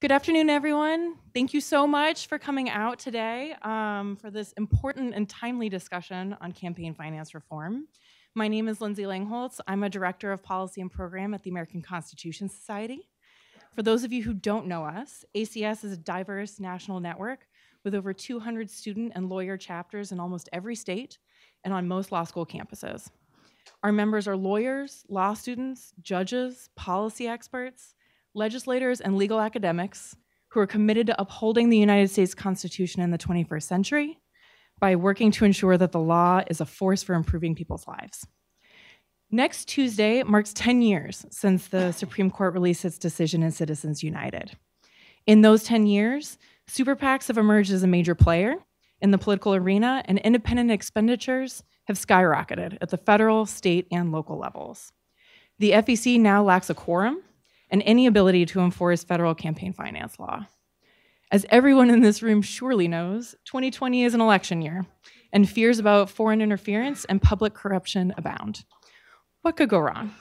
Good afternoon, everyone. Thank you so much for coming out today um, for this important and timely discussion on campaign finance reform. My name is Lindsay Langholz. I'm a director of policy and program at the American Constitution Society. For those of you who don't know us, ACS is a diverse national network with over 200 student and lawyer chapters in almost every state and on most law school campuses. Our members are lawyers, law students, judges, policy experts, legislators, and legal academics who are committed to upholding the United States Constitution in the 21st century by working to ensure that the law is a force for improving people's lives. Next Tuesday marks 10 years since the Supreme Court released its decision in Citizens United. In those 10 years, super PACs have emerged as a major player in the political arena, and independent expenditures have skyrocketed at the federal, state, and local levels. The FEC now lacks a quorum and any ability to enforce federal campaign finance law. As everyone in this room surely knows, 2020 is an election year, and fears about foreign interference and public corruption abound. What could go wrong?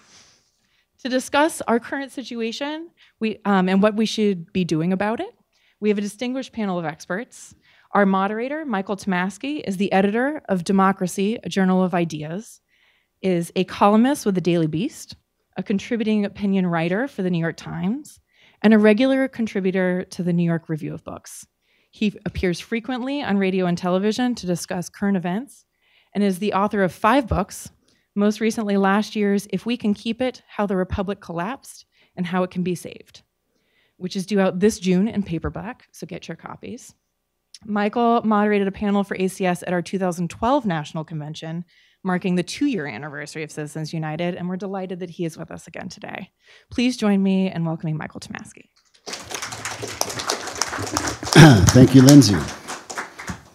To discuss our current situation we, um, and what we should be doing about it, we have a distinguished panel of experts. Our moderator, Michael Tomasky, is the editor of Democracy, a journal of ideas, is a columnist with the Daily Beast, a contributing opinion writer for the New York Times, and a regular contributor to the New York Review of Books. He appears frequently on radio and television to discuss current events and is the author of five books, most recently last year's If We Can Keep It How the Republic Collapsed and How It Can Be Saved, which is due out this June in paperback, so get your copies. Michael moderated a panel for ACS at our 2012 National Convention marking the two year anniversary of Citizens United, and we're delighted that he is with us again today. Please join me in welcoming Michael Tomasky. Thank you, Lindsay.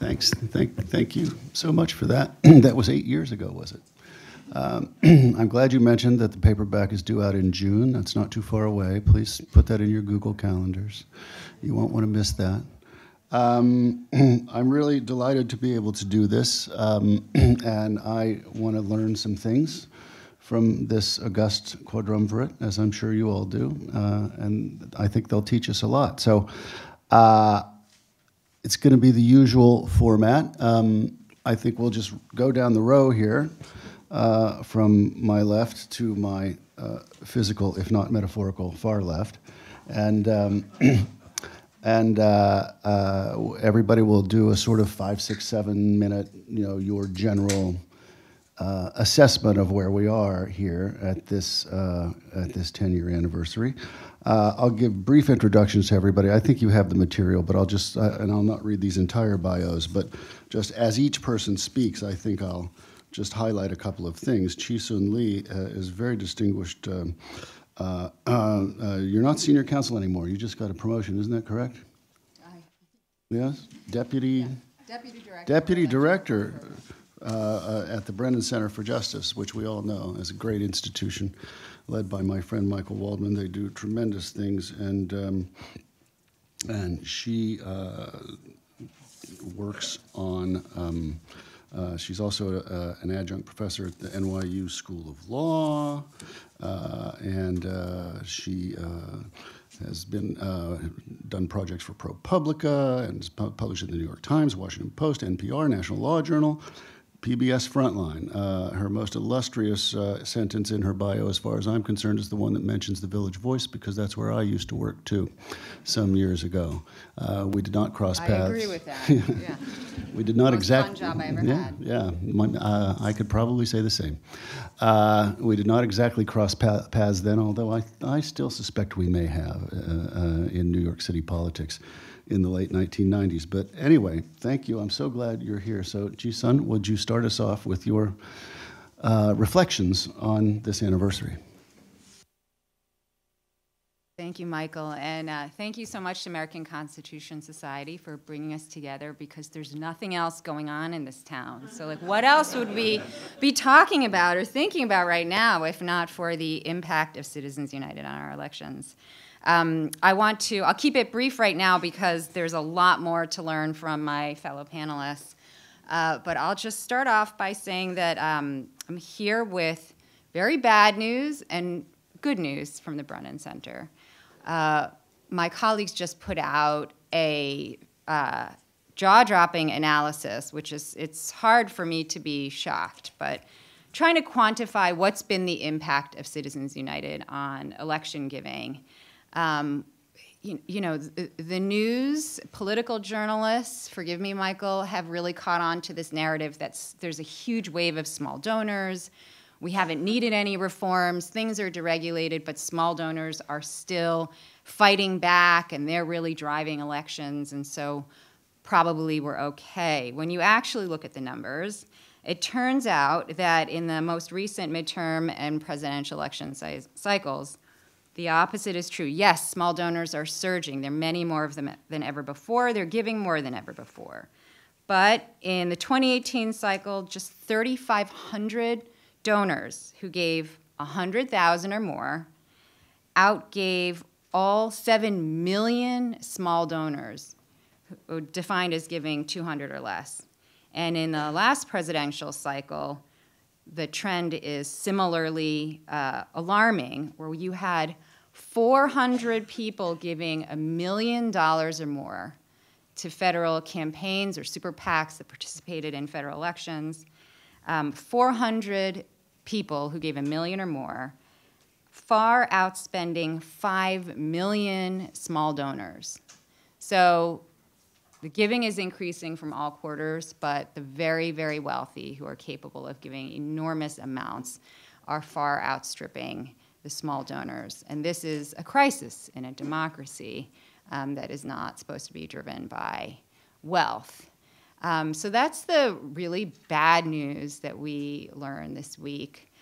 Thanks. Thank, thank you so much for that. that was eight years ago, was it? Um, I'm glad you mentioned that the paperback is due out in June. That's not too far away. Please put that in your Google calendars. You won't want to miss that. Um, I'm really delighted to be able to do this, um, and I want to learn some things from this august quadrumvirate, as I'm sure you all do, uh, and I think they'll teach us a lot. So uh, it's going to be the usual format. Um, I think we'll just go down the row here uh, from my left to my uh, physical, if not metaphorical, far left. And um, and uh, uh, everybody will do a sort of five, six, seven minute, you know, your general uh, assessment of where we are here at this uh, at this 10 year anniversary. Uh, I'll give brief introductions to everybody. I think you have the material, but I'll just uh, and I'll not read these entire bios, but just as each person speaks, I think I'll just highlight a couple of things. Chisun Lee is very distinguished. Um, uh, uh, uh, you're not senior counsel anymore. You just got a promotion, isn't that correct? Aye. Yes, deputy. Yeah. Deputy director. Deputy director uh, uh, at the Brennan Center for Justice, which we all know is a great institution, led by my friend Michael Waldman. They do tremendous things, and um, and she works on. Um, uh, she's also uh, an adjunct professor at the NYU School of Law, uh, and she has been uh, done projects for ProPublica and is published in the New York Times, Washington Post, NPR, National Law Journal, PBS Frontline. Uh, her most illustrious uh, sentence in her bio, as far as I'm concerned, is the one that mentions the Village Voice because that's where I used to work too, some years ago. Uh, we did not cross I paths. I agree with that. yeah. we did not exactly. job I ever yeah, had. Yeah, My, uh, I could probably say the same. Uh, we did not exactly cross paths then, although I, I still suspect we may have uh, in New York City politics in the late 1990s. But anyway, thank you. I'm so glad you're here. So, Chisun, would you start us off with your uh, reflections on this anniversary? Thank you, Michael. And uh, thank you so much to American Constitution Society for bringing us together because there's nothing else going on in this town. So, like, what else would we be talking about or thinking about right now if not for the impact of Citizens United on our elections? Um, I want to, I'll keep it brief right now because there's a lot more to learn from my fellow panelists. Uh, but I'll just start off by saying that um, I'm here with very bad news and good news from the Brennan Center. Uh, my colleagues just put out a uh, jaw-dropping analysis, which is it's hard for me to be shocked, but trying to quantify what's been the impact of Citizens United on election giving. Um, you, you, know, the, the, news, political journalists, forgive me, Michael, have really caught on to this narrative that there's a huge wave of small donors. We haven't needed any reforms. Things are deregulated, but small donors are still fighting back and they're really driving elections. And so probably we're okay. When you actually look at the numbers, it turns out that in the most recent midterm and presidential election cycles, the opposite is true. Yes, small donors are surging. There are many more of them than ever before. They're giving more than ever before. But in the 2018 cycle, just 3,500 donors who gave 100,000 or more outgave all 7 million small donors defined as giving 200 or less. And in the last presidential cycle, the trend is similarly uh, alarming, where you had 400 people giving a million dollars or more to federal campaigns or super PACs that participated in federal elections. Um, 400 people who gave a million or more, far outspending 5 million small donors. So the giving is increasing from all quarters, but the very, very wealthy who are capable of giving enormous amounts are far outstripping the small donors. And this is a crisis in a democracy um, that is not supposed to be driven by wealth. Um, so that's the really bad news that we learned this week.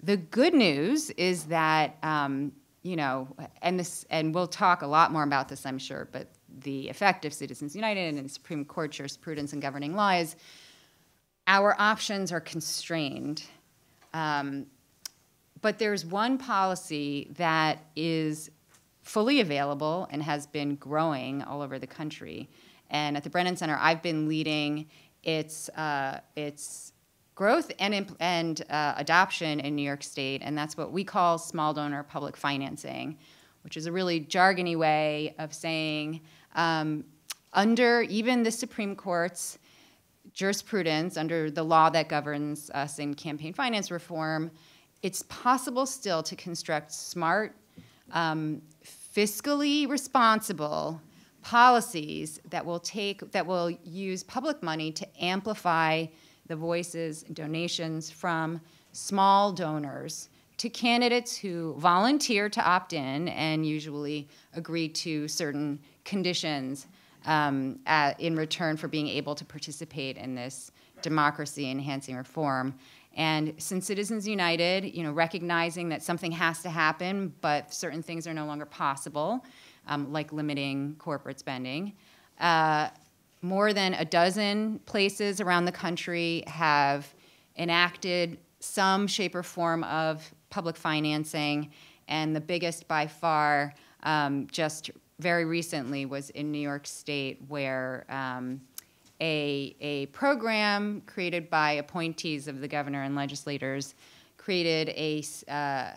The good news is that um, you know, and this, and we'll talk a lot more about this, I'm sure, but the effect of Citizens United and Supreme Court jurisprudence and governing law is our options are constrained. Um, but there's one policy that is fully available and has been growing all over the country. And at the Brennan Center, I've been leading its, uh, its growth and, and uh, adoption in New York State, and that's what we call small donor public financing, which is a really jargony way of saying um, under even the Supreme Court's jurisprudence, under the law that governs us in campaign finance reform, it's possible still to construct smart, um, fiscally responsible policies that will take that will use public money to amplify the voices and donations from small donors to candidates who volunteer to opt in and usually agree to certain conditions um, at, in return for being able to participate in this democracy enhancing reform. And since Citizens United, you know, recognizing that something has to happen, but certain things are no longer possible, um, like limiting corporate spending, uh, more than a dozen places around the country have enacted some shape or form of public financing, and the biggest by far um, just very recently was in New York State, where um, a, a program created by appointees of the governor and legislators created a, uh,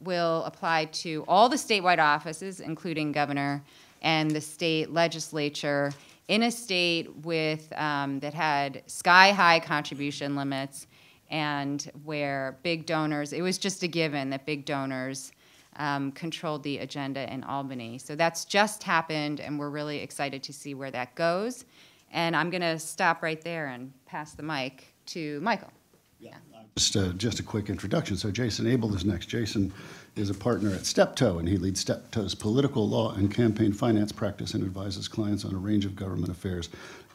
will apply to all the statewide offices, including governor and the state legislature, in a state with um, that had sky high contribution limits and where big donors, it was just a given that big donors um, controlled the agenda in Albany. So that's just happened, and we're really excited to see where that goes. And I'm going to stop right there and pass the mic to Michael. Yeah. Just, uh, just a quick introduction. So Jason Abel is next. Jason is a partner at Steptoe, and he leads Steptoe's political law and campaign finance practice and advises clients on a range of government affairs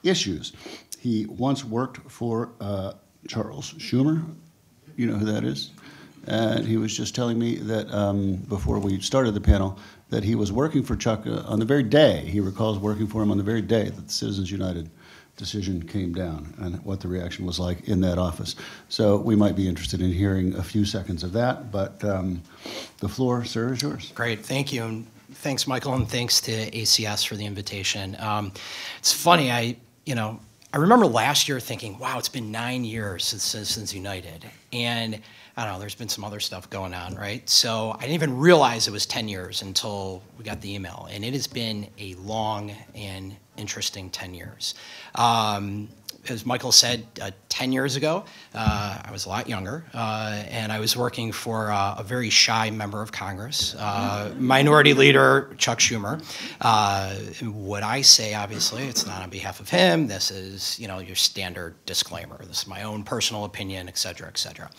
issues. He once worked for uh, Charles Schumer. You know who that is? And he was just telling me that um, before we started the panel, that he was working for Chuck uh, on the very day, he recalls working for him on the very day that the Citizens United decision came down and what the reaction was like in that office. So we might be interested in hearing a few seconds of that, but um, the floor, sir, is yours. Great, thank you. And thanks, Michael, and thanks to ACS for the invitation. Um, it's funny, I, you know, I remember last year thinking, wow, it's been nine years since Citizens United. And I don't know, there's been some other stuff going on, right? So I didn't even realize it was 10 years until we got the email. And it has been a long and interesting 10 years. Um, as Michael said, uh, 10 years ago, uh, I was a lot younger, uh, and I was working for uh, a very shy member of Congress, uh, Minority Leader Chuck Schumer. Uh, what I say, obviously, it's not on behalf of him. This is, you know, your standard disclaimer. This is my own personal opinion, et cetera, et cetera.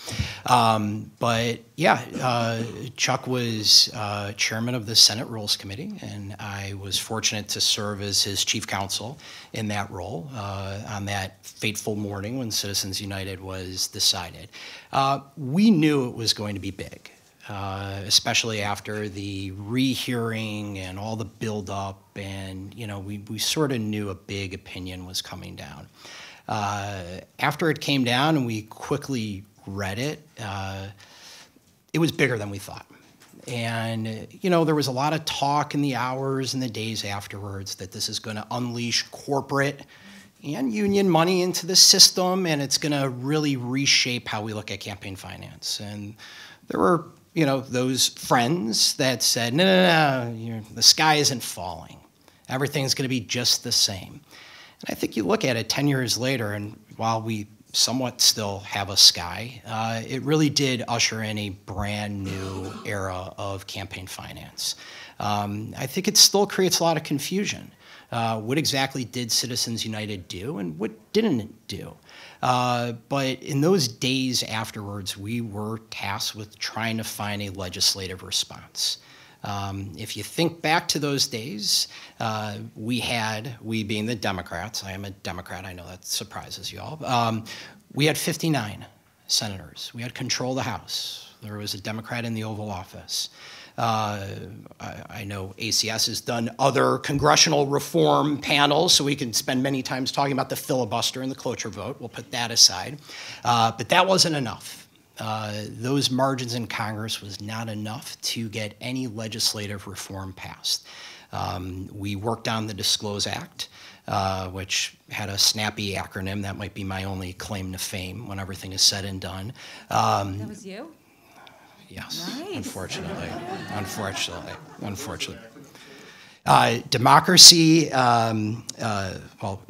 Um, but yeah, Chuck was chairman of the Senate Rules Committee, and I was fortunate to serve as his chief counsel in that role on that fateful morning when Citizens United was decided. Uh, we knew it was going to be big, uh, especially after the rehearing and all the buildup, and you know, we, we sort of knew a big opinion was coming down. Uh, after it came down and we quickly read it, uh, it was bigger than we thought. And, you know, there was a lot of talk in the hours and the days afterwards that this is going to unleash corporate and union money into the system, and it's going to really reshape how we look at campaign finance. And there were, you know, those friends that said, no, no, no, the sky isn't falling. Everything's going to be just the same. And I think you look at it 10 years later, and while we somewhat still have a sky, uh, it really did usher in a brand new era of campaign finance. Um, I think it still creates a lot of confusion. Uh, what exactly did Citizens United do and what didn't it do? Uh, but in those days afterwards, we were tasked with trying to find a legislative response. Um, if you think back to those days, uh, we had, we being the Democrats, I am a Democrat, I know that surprises you all, um, we had 59 senators. We had control of the House. There was a Democrat in the Oval Office. Uh, I, I, know ACS has done other congressional reform panels, so we can spend many times talking about the filibuster and the cloture vote. We'll put that aside. Uh, but that wasn't enough. Uh, those margins in Congress was not enough to get any legislative reform passed. Um, we worked on the Disclose Act. Uh, which had a snappy acronym. That might be my only claim to fame when everything is said and done. Um, that was you? Yes. Nice. Unfortunately. Unfortunately. Unfortunately. Uh, democracy, um, uh, well,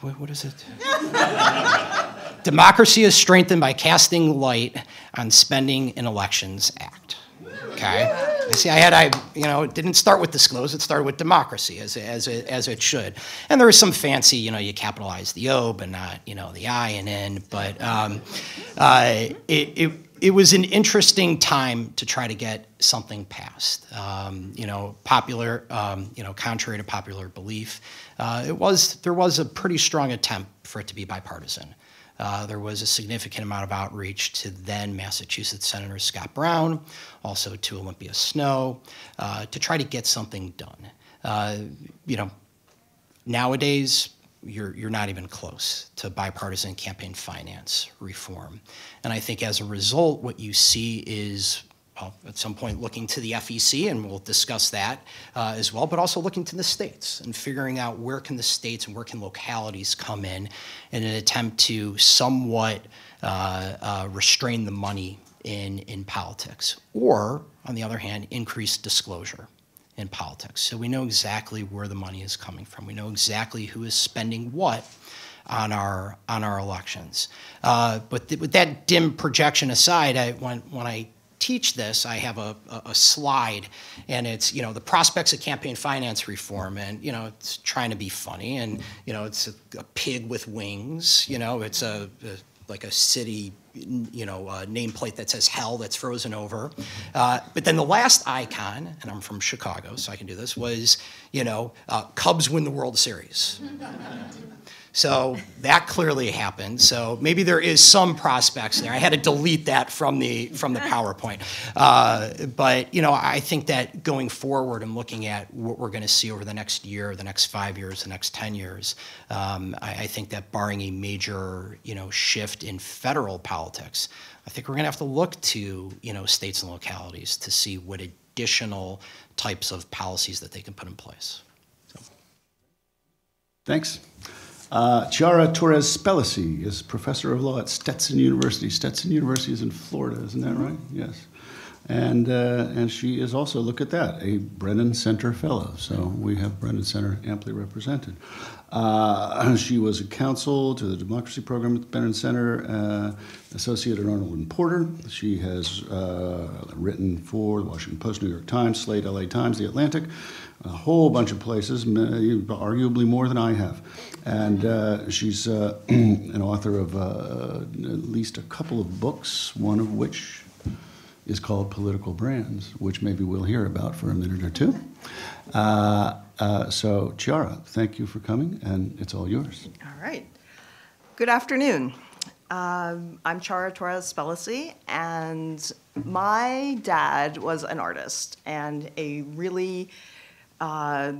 what, what is it? democracy is strengthened by casting light on Spending in Elections Act. Okay? See, I had, I, you know, it didn't start with disclose, it started with democracy, as, as, it, as it should. And there was some fancy, you know, you capitalize the O, but not, you know, the I and N. But um, uh, it, it it was an interesting time to try to get something passed. Um, you know, popular, um, you know, contrary to popular belief, uh, it was there was a pretty strong attempt for it to be bipartisan. Uh, there was a significant amount of outreach to then Massachusetts Senator Scott Brown, also to Olympia Snowe, uh, to try to get something done. Uh, you know, nowadays you're, you're not even close to bipartisan campaign finance reform. And I think as a result, what you see is well, at some point looking to the FEC, and we'll discuss that uh, as well, but also looking to the states and figuring out where can the states and where can localities come in in an attempt to somewhat uh, uh, restrain the money in, in politics, or on the other hand, increase disclosure in politics. So we know exactly where the money is coming from. We know exactly who is spending what on our on our elections. Uh, but th with that dim projection aside, I, when when I teach this, I have a, a, a, slide, and it's you know the prospects of campaign finance reform, and you know it's trying to be funny, and you know it's a, a pig with wings, you know it's a, like a city you know, uh, nameplate that says hell that's frozen over. Uh, but then the last icon, and I'm from Chicago, so I can do this, was, you know, uh, Cubs win the World Series. So that clearly happened. So maybe there is some prospects there. I had to delete that from the from the PowerPoint. Uh, but you know, I think that going forward and looking at what we're going to see over the next year, the next five years, the next ten years, um, I, I think that barring a major you know shift in federal politics, I think we're going to have to look to you know states and localities to see what additional types of policies that they can put in place. So. Thanks. Uh, Ciara Torres Spelliscy is professor of law at Stetson University. Stetson University is in Florida, isn't that right? Yes. And, uh, and she is also, look at that, a Brennan Center Fellow. So we have Brennan Center amply represented. Uh, she was a counsel to the Democracy Program at the Brennan Center, uh, associate at Arnold and Porter. She has uh, written for the Washington Post, New York Times, Slate, LA Times, The Atlantic, a whole bunch of places, arguably more than I have. And uh, she's uh, an author of uh, at least a couple of books, one of which is called Political Brands, which maybe we'll hear about for a minute or two. Uh, uh, so, Ciara, thank you for coming, and it's all yours. All right. Good afternoon. Um, I'm Ciara Torres Spelliscy, and my dad was an artist and a really uh,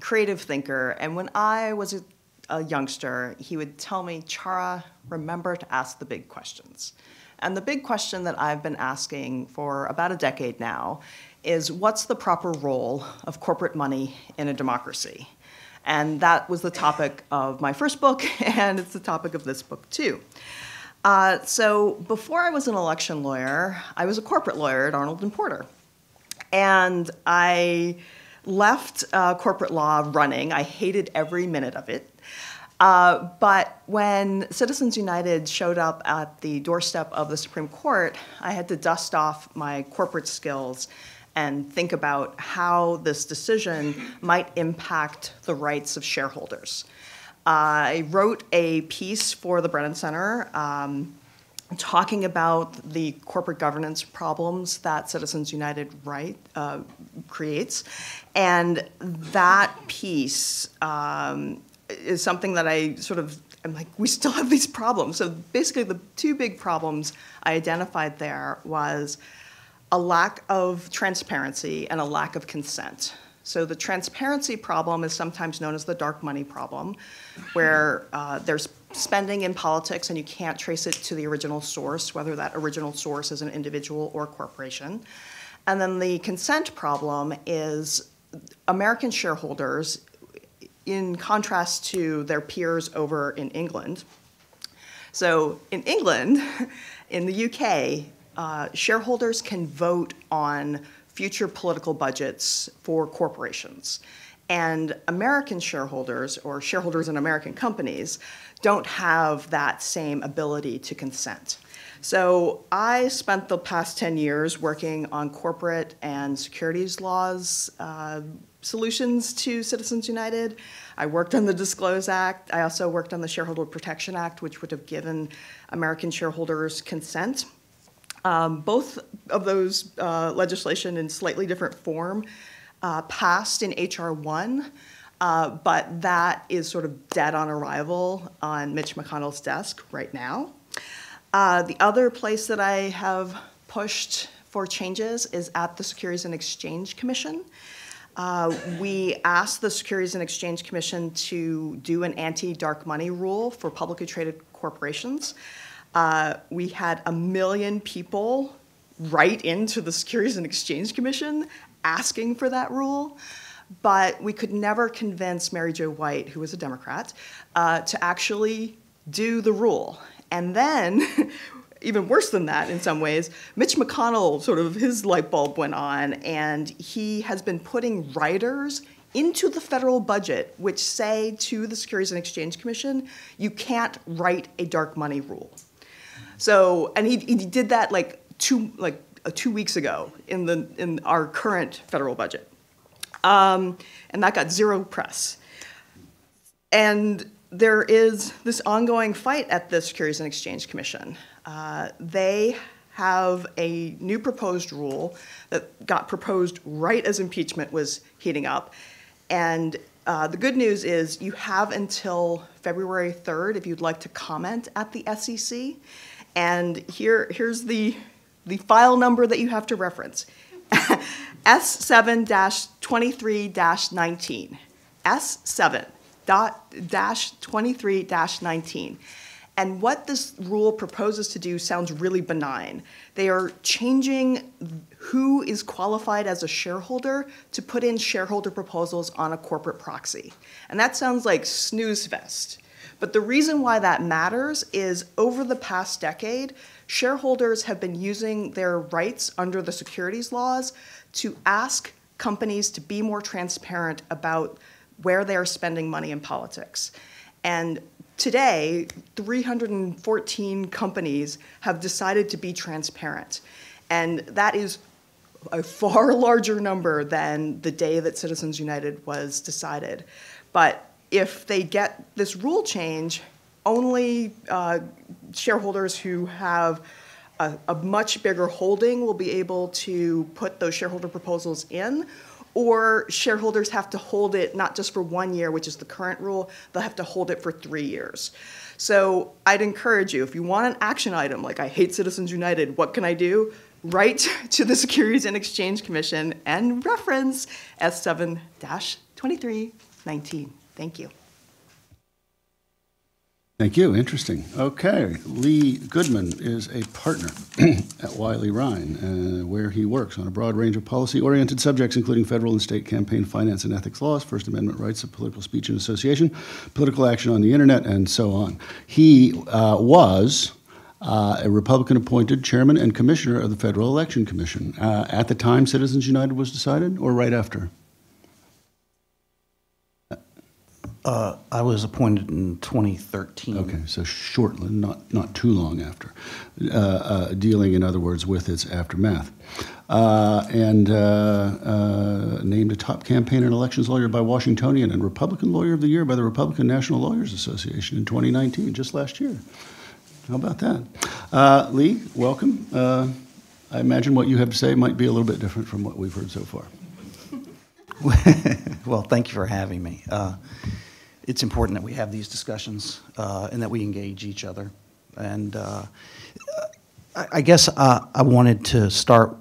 creative thinker. And when I was a, a youngster, he would tell me, Ciara, remember to ask the big questions. And the big question that I've been asking for about a decade now is what's the proper role of corporate money in a democracy? And that was the topic of my first book, and it's the topic of this book too. Uh, so before I was an election lawyer, I was a corporate lawyer at Arnold and Porter. And I left uh, corporate law running. I hated every minute of it. Uh, but when Citizens United showed up at the doorstep of the Supreme Court, I had to dust off my corporate skills and think about how this decision might impact the rights of shareholders. I wrote a piece for the Brennan Center um, talking about the corporate governance problems that Citizens United right, uh, creates. And that piece um, is something that I sort of I'm like, we still have these problems. So basically, the two big problems I identified there was a lack of transparency and a lack of consent. So the transparency problem is sometimes known as the dark money problem, where uh, there's spending in politics and you can't trace it to the original source, whether that original source is an individual or corporation. And then the consent problem is American shareholders in contrast to their peers over in England. So in England, in the UK, uh, shareholders can vote on future political budgets for corporations. And American shareholders, or shareholders in American companies, don't have that same ability to consent. So I spent the past 10 years working on corporate and securities laws uh, solutions to Citizens United. I worked on the Disclose Act. I also worked on the Shareholder Protection Act, which would have given American shareholders consent. Um, both of those uh, legislation in slightly different form uh, passed in HR 1, uh, but that is sort of dead on arrival on Mitch McConnell's desk right now. Uh, the other place that I have pushed for changes is at the Securities and Exchange Commission. Uh, we asked the Securities and Exchange Commission to do an anti-dark money rule for publicly traded corporations. Uh, we had a million people write into the Securities and Exchange Commission asking for that rule, but we could never convince Mary Jo White, who was a Democrat, uh, to actually do the rule. And then even worse than that in some ways, Mitch McConnell sort of his light bulb went on, and he has been putting writers into the federal budget which say to the Securities and Exchange Commission, you can't write a dark money rule. So, and he, he did that like two like uh, two weeks ago in the in our current federal budget, um, and that got zero press. And there is this ongoing fight at the Securities and Exchange Commission. Uh, they have a new proposed rule that got proposed right as impeachment was heating up. And uh, the good news is you have until February 3rd if you'd like to comment at the SEC. And here, here's the, the file number that you have to reference S7 23 19. S7 23 19. And what this rule proposes to do sounds really benign. They are changing who is qualified as a shareholder to put in shareholder proposals on a corporate proxy. And that sounds like snooze fest. But the reason why that matters is over the past decade, shareholders have been using their rights under the securities laws to ask companies to be more transparent about where they are spending money in politics. And today, 314 companies have decided to be transparent. And that is a far larger number than the day that Citizens United was decided. But if they get this rule change, only uh, shareholders who have a, a much bigger holding will be able to put those shareholder proposals in, or shareholders have to hold it not just for one year, which is the current rule, they'll have to hold it for three years. So I'd encourage you, if you want an action item, like I hate Citizens United, what can I do? Write to the Securities and Exchange Commission and reference S7 2319. Thank you. Thank you. Interesting. Okay. Lee Goodman is a partner at Wiley Rein, uh, where he works on a broad range of policy oriented subjects, including federal and state campaign finance and ethics laws, First Amendment rights of political speech and association, political action on the internet, and so on. He uh, was. Uh, a Republican appointed chairman and commissioner of the Federal Election Commission. Uh, at the time Citizens United was decided, or right after? Uh, I was appointed in 2013. Okay, so shortly, not, not too long after, uh, uh, dealing, in other words, with its aftermath. Uh, and uh, uh, named a top campaign and elections lawyer by Washingtonian and Republican Lawyer of the Year by the Republican National Lawyers Association in 2019, just last year. How about that? Lee, welcome. I imagine what you have to say might be a little bit different from what we've heard so far. well, thank you for having me it's important that we have these discussions uh, and that we engage each other. And uh, I, I, guess uh, I wanted to start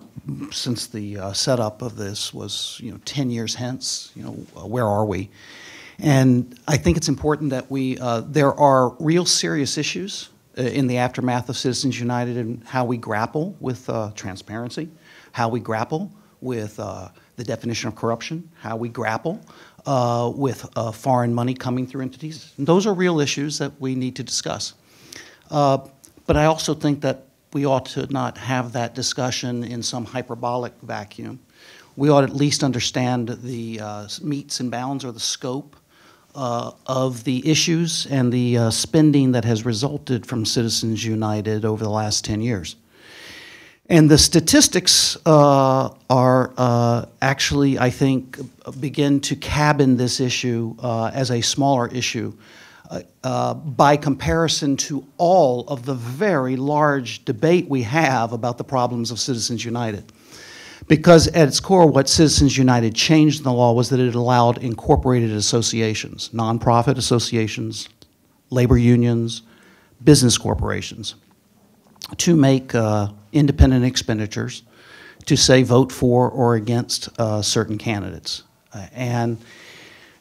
since the uh, setup of this was, you know, 10 years hence, you know, where are we? And I think it's important that we, uh, there are real serious issues uh, in the aftermath of Citizens United and how we grapple with transparency, how we grapple with the definition of corruption, how we grapple uh, with uh, foreign money coming through entities. And those are real issues that we need to discuss. Uh, but I also think that we ought to not have that discussion in some hyperbolic vacuum. We ought at least understand the uh, metes and bounds or the scope uh, of the issues and the uh, spending that has resulted from Citizens United over the last 10 years. And the statistics uh, are uh, actually, I think, begin to cabin this issue uh, as a smaller issue uh, uh, by comparison to all of the very large debate we have about the problems of Citizens United. Because at its core, what Citizens United changed in the law was that it allowed incorporated associations, nonprofit associations, labor unions, business corporations, to make uh, independent expenditures to say vote for or against uh, certain candidates. Uh, and,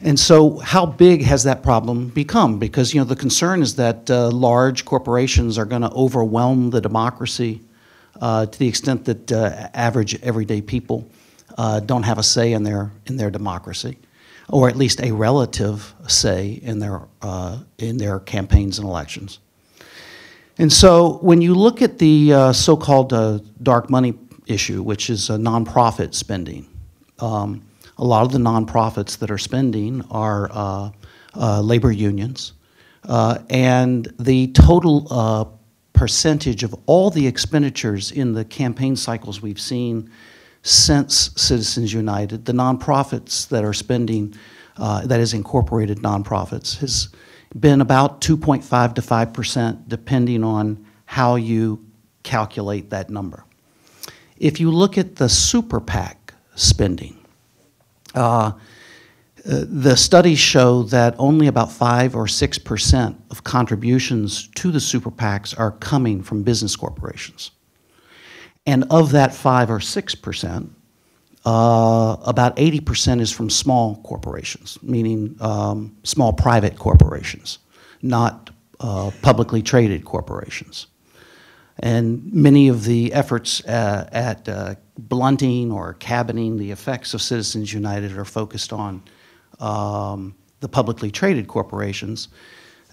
and so how big has that problem become? Because you know, the concern is that uh, large corporations are going to overwhelm the democracy uh, to the extent that uh, average everyday people uh, don't have a say in their, in their democracy, or at least a relative say in their, in their campaigns and elections. And so when you look at the uh, so-called uh, dark money issue, which is uh, nonprofit spending, um, a lot of the nonprofits that are spending are uh, uh, labor unions, and the total percentage of all the expenditures in the campaign cycles we've seen since Citizens United, the nonprofits that are spending, that is incorporated nonprofits, has been about 2.5 to 5 percent, depending on how you calculate that number. If you look at the super PAC spending, uh, the studies show that only about 5 or 6 percent of contributions to the super PACs are coming from business corporations. And of that 5 or 6 percent, uh, about 80% is from small corporations, meaning um, small private corporations, not uh, publicly traded corporations. And many of the efforts uh, at uh, blunting or cabining the effects of Citizens United are focused on um, the publicly traded corporations.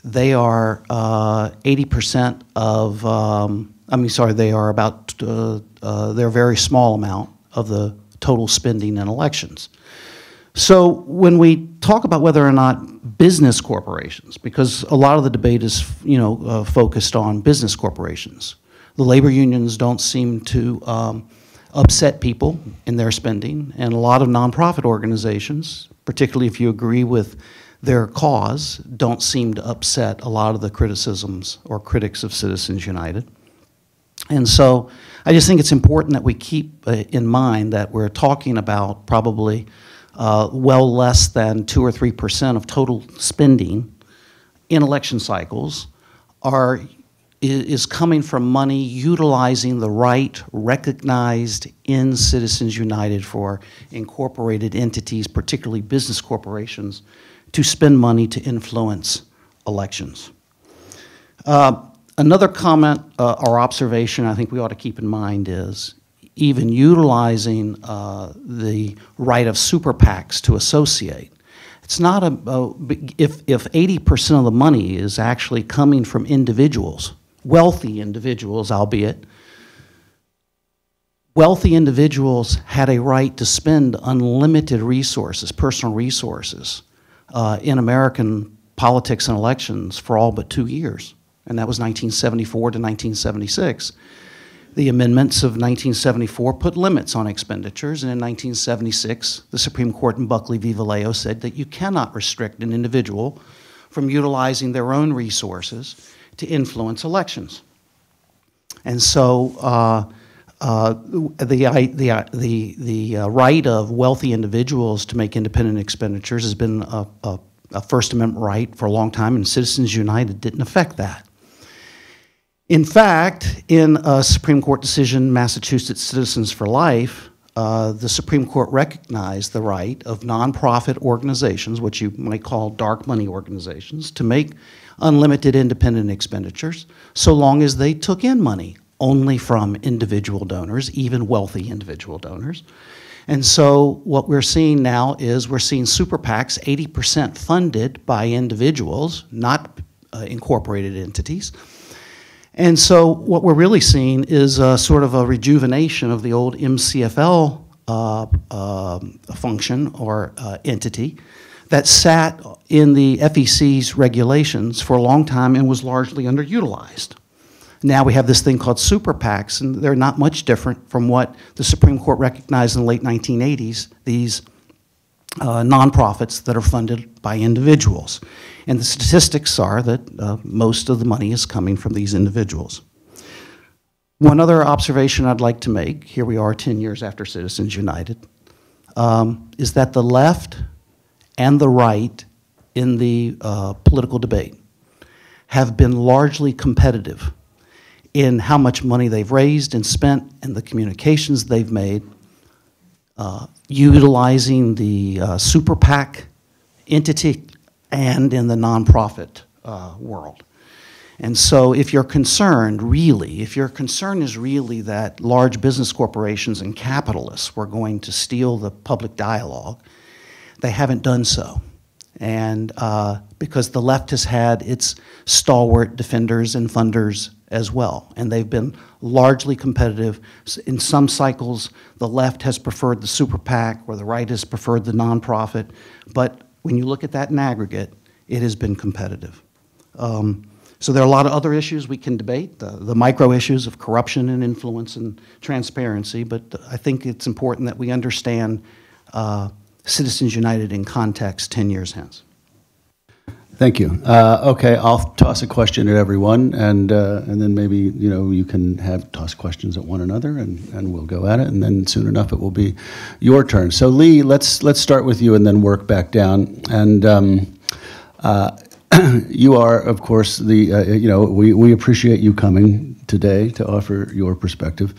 they are uh, 80% of, um, I mean, sorry, they are about, uh, uh, they're a very small amount of the total spending in elections. So when we talk about whether or not business corporations, because a lot of the debate is, you know, uh, focused on business corporations, the labor unions don't seem to um, upset people in their spending, and a lot of nonprofit organizations, particularly if you agree with their cause, don't seem to upset a lot of the criticisms or critics of Citizens United. And so I just think it's important that we keep uh, in mind that we're talking about probably uh, well less than 2 or 3 percent of total spending in election cycles are, is coming from money utilizing the right recognized in Citizens United for incorporated entities, particularly business corporations, to spend money to influence elections. Uh, Another comment uh, or observation I think we ought to keep in mind is even utilizing uh, the right of super PACs to associate. It's not a, a if, if 80% of the money is actually coming from individuals, wealthy individuals albeit, wealthy individuals had a right to spend unlimited resources, personal resources, uh, in American politics and elections for all but two years, and that was 1974 to 1976. The amendments of 1974 put limits on expenditures, and in 1976, the Supreme Court in Buckley v. Valeo said that you cannot restrict an individual from utilizing their own resources to influence elections. And so uh, uh, the, I- the, the, the uh, right of wealthy individuals to make independent expenditures has been a, a, a First Amendment right for a long time, and Citizens United didn't affect that. In fact, in a Supreme Court decision, Massachusetts Citizens for Life, uh, the Supreme Court recognized the right of nonprofit organizations, which you might call dark money organizations, to make unlimited independent expenditures so long as they took in money only from individual donors, even wealthy individual donors. And so what we're seeing now is we're seeing super PACs 80% funded by individuals, not uh, incorporated entities. And so what we're really seeing is a sort of a rejuvenation of the old MCFL uh, um, function or uh, entity that sat in the FEC's regulations for a long time and was largely underutilized. Now we have this thing called super PACs, and they're not much different from what the Supreme Court recognized in the late 1980s, these uh, nonprofits that are funded by individuals. And the statistics are that uh, most of the money is coming from these individuals. One other observation I'd like to make, here we are 10 years after Citizens United, um, is that the left and the right in the uh, political debate have been largely competitive in how much money they've raised and spent and the communications they've made uh, utilizing the uh, super PAC entity and in the nonprofit uh, world. And so, if you're concerned, really, if your concern is really that large business corporations and capitalists were going to steal the public dialogue, they haven't done so. And uh, because the left has had its stalwart defenders and funders as well, and they've been largely competitive. In some cycles, the left has preferred the super PAC, or the right has preferred the nonprofit. But when you look at that in aggregate, it has been competitive. Um, so there are a lot of other issues we can debate, the, the micro issues of corruption and influence and transparency, but I think it's important that we understand uh, Citizens United in context 10 years hence. Thank you. Uh, Okay, I'll toss a question at everyone, and, uh, and then maybe, you know, you can have, toss questions at one another, and, and we'll go at it, and then soon enough, it will be your turn. So Lee, let's, let's start with you and then work back down. And um, uh, you are, of course, the, uh, you know, we, we appreciate you coming today to offer your perspective.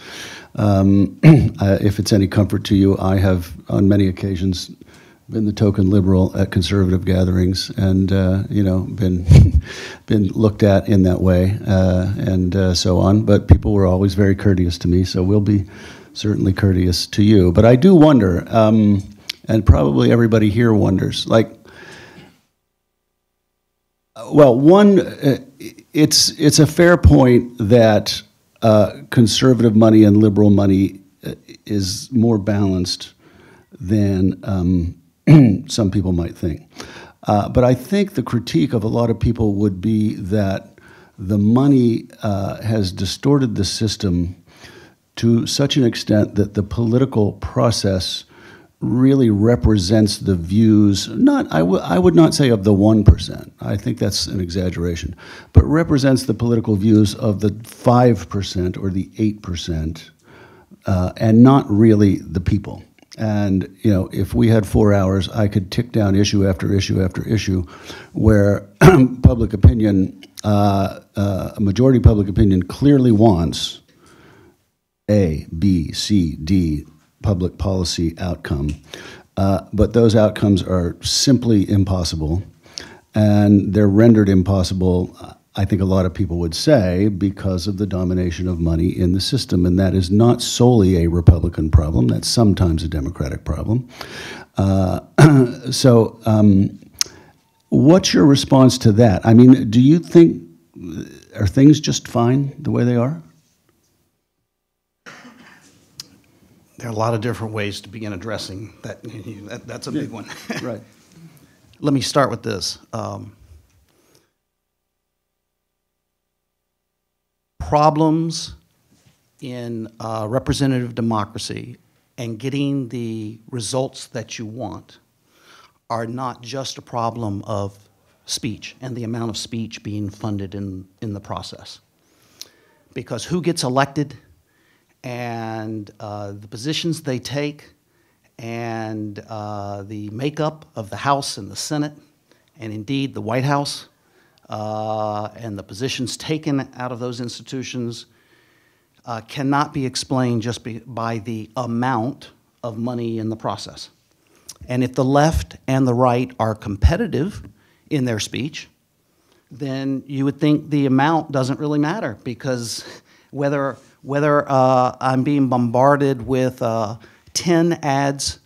Um, uh, If it's any comfort to you, I have, on many occasions, been the token liberal at conservative gatherings, and uh, you know, been been looked at in that way, uh, and uh, so on. But people were always very courteous to me, so we'll be certainly courteous to you. But I do wonder, um, and probably everybody here wonders, like Well, one, uh, it's, it's a fair point that uh, conservative money and liberal money uh, is more balanced than um, some people might think. Uh, But I think the critique of a lot of people would be that the money uh, has distorted the system to such an extent that the political process really represents the views, not, I I would not say of the 1%, I think that's an exaggeration, but represents the political views of the 5% or the 8%, uh, and not really the people. And, you know, if we had four hours, I could tick down issue after issue after issue where public opinion, uh, uh, a majority public opinion clearly wants a, B, C, D public policy outcome. Uh, but those outcomes are simply impossible. And they're rendered impossible, I think a lot of people would say, because of the domination of money in the system. And that is not solely a Republican problem, that's sometimes a Democratic problem. Uh, so, um, what's your response to that? I mean, do you think, are things just fine the way they are? There are a lot of different ways to begin addressing that. that that's a big one. Right. Let me start with this. Um, problems in uh, representative democracy and getting the results that you want are not just a problem of speech and the amount of speech being funded in, in the process. Because who gets elected and uh, the positions they take and uh, the makeup of the House and the Senate, and indeed the White House, uh, and the positions taken out of those institutions uh, cannot be explained just be, by the amount of money in the process. And if the left and the right are competitive in their speech, then you would think the amount doesn't really matter because whether, whether uh, I'm being bombarded with uh, 10 ads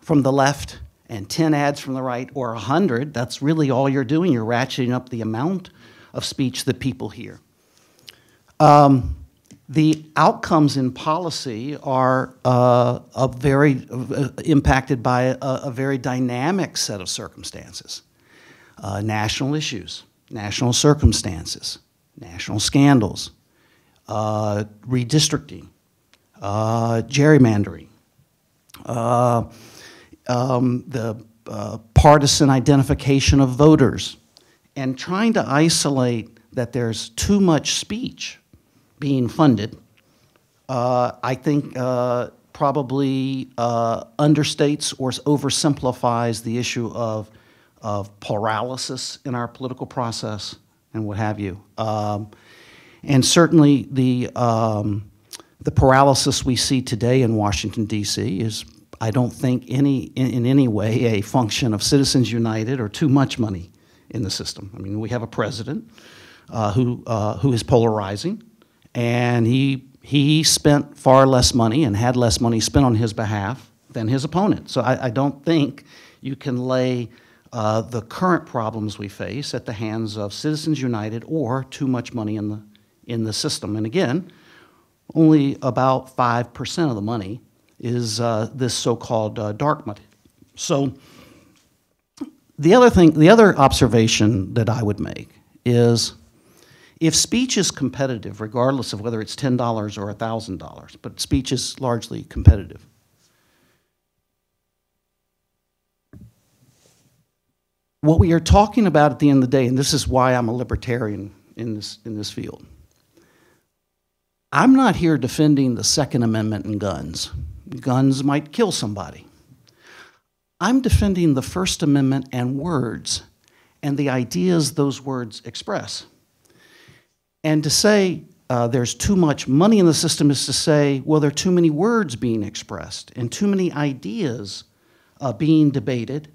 from the left and 10 ads from the right or 100, that's really all you're doing. You're ratcheting up the amount of speech that people hear. Um, the outcomes in policy are uh, a very uh, impacted by a, a, very dynamic set of circumstances. Uh, national issues, national circumstances, national scandals, uh, redistricting, uh, gerrymandering, uh, um, the partisan identification of voters, and trying to isolate that there's too much speech being funded, uh, I think uh, probably uh, understates or oversimplifies the issue of, of paralysis in our political process and what have you. Um, and certainly the, um, the paralysis we see today in Washington, D.C. is, I don't think, any, in, in any way a function of Citizens United or too much money in the system. I mean, we have a president uh, who, uh, who is polarizing, and he, he spent far less money and had less money spent on his behalf than his opponent. So I, I don't think you can lay uh, the current problems we face at the hands of Citizens United or too much money in the, in the system. And again, only about 5% of the money is uh, this so-called uh, dark money. So the other thing, the other observation that I would make is if speech is competitive, regardless of whether it's $10 or $1,000, but speech is largely competitive, what we are talking about at the end of the day, and this is why I'm a libertarian in this, in this field, I'm not here defending the Second Amendment and guns. Guns might kill somebody. I'm defending the First Amendment and words and the ideas those words express. And to say uh, there's too much money in the system is to say, well, there are too many words being expressed and too many ideas uh, being debated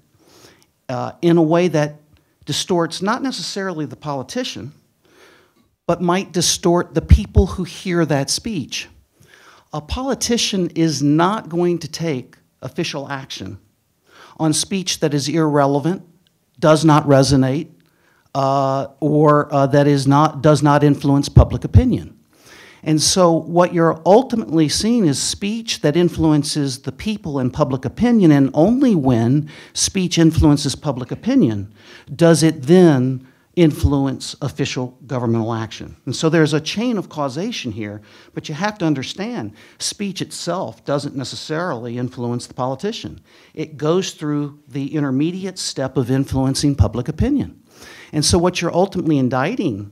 uh, in a way that distorts not necessarily the politician, but might distort the people who hear that speech. A politician is not going to take official action on speech that is irrelevant, does not resonate, uh, or uh, that is not, does not influence public opinion. And so, what you're ultimately seeing is speech that influences the people and public opinion, and only when speech influences public opinion does it then influence official governmental action. And so, there's a chain of causation here, but you have to understand speech itself doesn't necessarily influence the politician, it goes through the intermediate step of influencing public opinion. And so, what you're ultimately indicting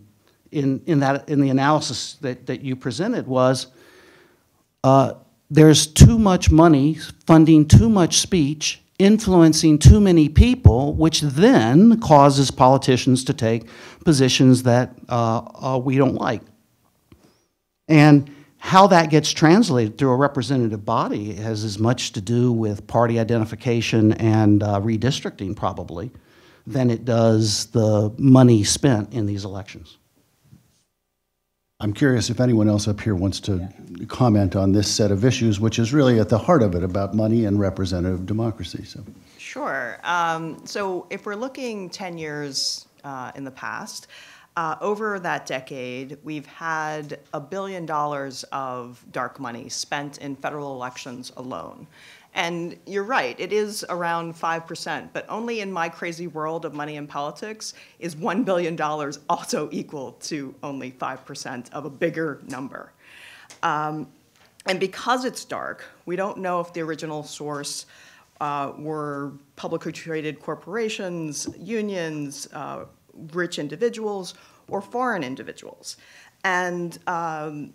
in, in, that, in the analysis that, that you presented was uh, there's too much money funding too much speech, influencing too many people, which then causes politicians to take positions that uh, uh, we don't like. And how that gets translated through a representative body has as much to do with party identification and uh, redistricting, probably, than it does the money spent in these elections. I'm curious if anyone else up here wants to comment on this set of issues, which is really at the heart of it about money and representative democracy. So, Sure. Um, so if we're looking 10 years uh, in the past, uh, over that decade, we've had a billion dollars of dark money spent in federal elections alone. And you're right, it is around 5%, but only in my crazy world of money and politics is $1 billion also equal to only 5% of a bigger number. Um, and because it's dark, we don't know if the original source uh, were publicly traded corporations, unions, uh, rich individuals, or foreign individuals. And um,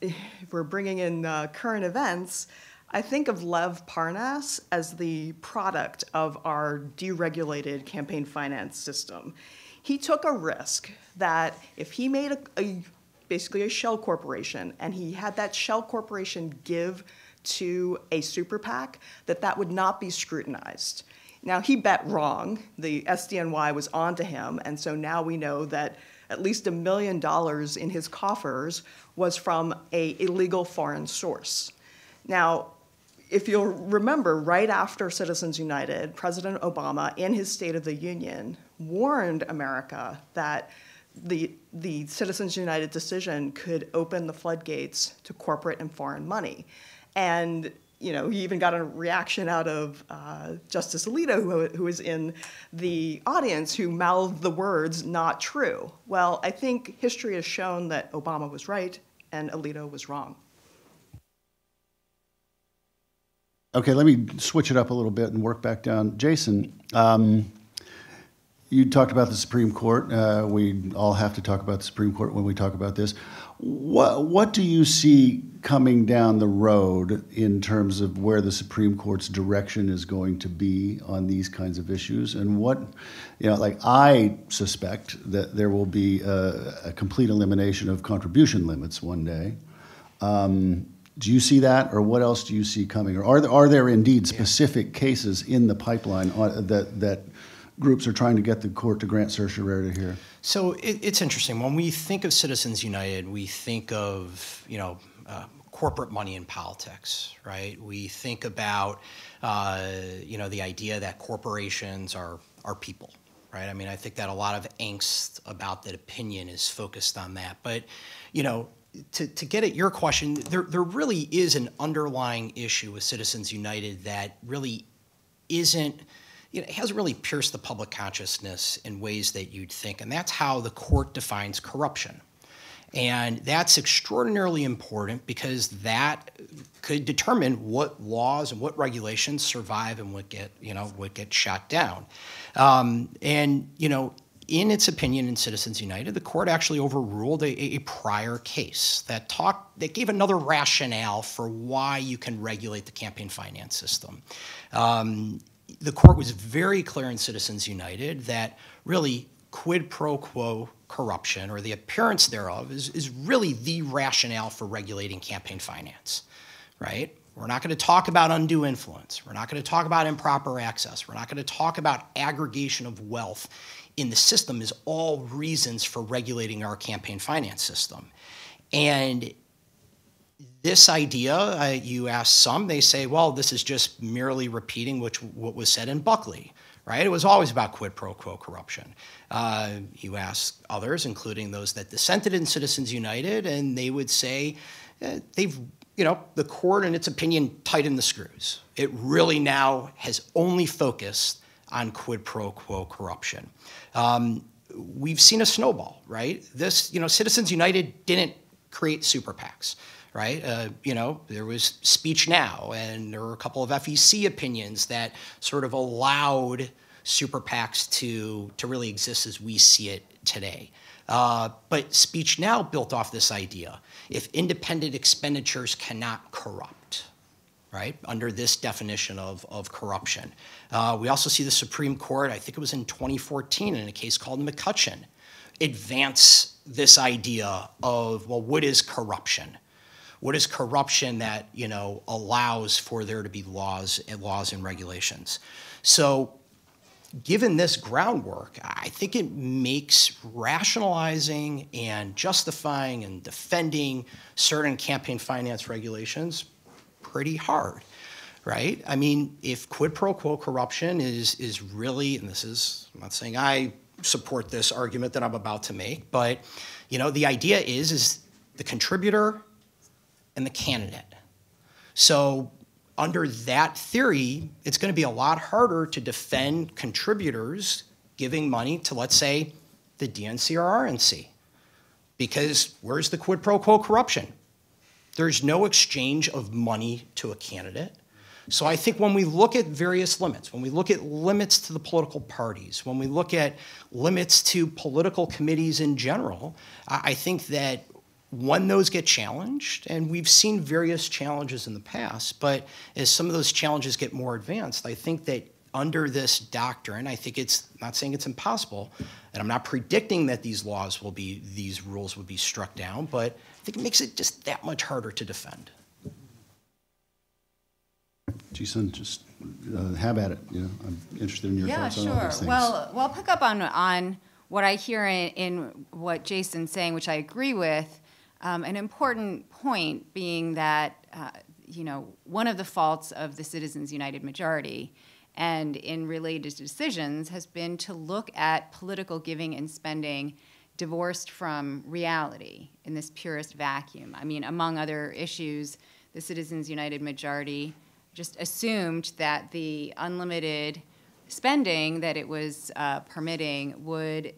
if we're bringing in uh, current events, I think of Lev Parnas as the product of our deregulated campaign finance system. He took a risk that if he made a, a, basically a shell corporation and he had that shell corporation give to a super PAC, that that would not be scrutinized. Now he bet wrong. The SDNY was onto him, and so now we know that at least a million dollars in his coffers was from a illegal foreign source. Now, if you'll remember, right after Citizens United, President Obama, in his State of the Union, warned America that the, the Citizens United decision could open the floodgates to corporate and foreign money. And you know, he even got a reaction out of uh, Justice Alito, who, who was in the audience, who mouthed the words, not true. Well, I think history has shown that Obama was right and Alito was wrong. Okay, let me switch it up a little bit and work back down. Jason, um, you talked about the Supreme Court. Uh, we all have to talk about the Supreme Court when we talk about this. What, what do you see coming down the road in terms of where the Supreme Court's direction is going to be on these kinds of issues? And what, you know, like I suspect that there will be a, a complete elimination of contribution limits one day. Um, do you see that, or what else do you see coming? Or are there, are there indeed specific cases in the pipeline on, that, that groups are trying to get the court to grant certiorari here? So it, it's interesting. When we think of Citizens United, we think of, you know, uh, corporate money in politics, right? We think about, uh, you know, the idea that corporations are, are people, right? I mean, I think that a lot of angst about that opinion is focused on that. But, you know, to, to get at your question, there, there really is an underlying issue with Citizens United that really isn't, you know, it hasn't really pierced the public consciousness in ways that you'd think. And that's how the court defines corruption. And that's extraordinarily important because that could determine what laws and what regulations survive and what get, you know, what get shot down. Um, and, you know, in its opinion in Citizens United, the court actually overruled a, a, prior case that talked that gave another rationale for why you can regulate the campaign finance system. Um, the court was very clear in Citizens United that really quid pro quo corruption or the appearance thereof is, is really the rationale for regulating campaign finance, right? We're not going to talk about undue influence. We're not going to talk about improper access. We're not going to talk about aggregation of wealth in the system is all reasons for regulating our campaign finance system. And this idea, uh, you ask some, they say, well, this is just merely repeating which, what was said in Buckley, right? It was always about quid pro quo corruption. Uh, you ask others, including those that dissented in Citizens United, and they would say uh, they've, you know, the court, in its opinion, tightened the screws. It really now has only focused on quid pro quo corruption. Um, we've seen a snowball, right? This, you know, Citizens United didn't create super PACs, right? Uh, you know, there was SpeechNow, and there were a couple of FEC opinions that sort of allowed super PACs to, to really exist as we see it today. Uh, but SpeechNow built off this idea. If independent expenditures cannot corrupt, right, under this definition of, of corruption. Uh, we also see the Supreme Court, I think it was in 2014, in a case called McCutcheon, advance this idea of, well, what is corruption? What is corruption that, you know, allows for there to be laws laws and regulations? So given this groundwork, I think it makes rationalizing and justifying and defending certain campaign finance regulations pretty hard, right? I mean, if quid pro quo corruption is is really, and this is, I'm not saying I support this argument that I'm about to make, but you know, the idea is is the contributor and the candidate. So under that theory, it's going to be a lot harder to defend contributors giving money to, let's say, the DNC or RNC. Because where's the quid pro quo corruption? There's no exchange of money to a candidate. So I think when we look at various limits, when we look at limits to the political parties, when we look at limits to political committees in general, I think that when those get challenged, and we've seen various challenges in the past, but as some of those challenges get more advanced, I think that under this doctrine, I think it's not saying it's impossible, and I'm not predicting that these laws will be, these rules will be struck down, but I think it makes it just that much harder to defend. Jason, just uh, have at it, you know, I'm interested in your Yeah, thoughts on all sure. these things. Well, well, pick up on, on what I hear in, in what Jason's saying, which I agree with. Um, an important point being that, uh, you know, one of the faults of the Citizens United majority and in related decisions has been to look at political giving and spending divorced from reality in this purest vacuum. I mean, among other issues, the Citizens United majority just assumed that the unlimited spending that it was uh, permitting would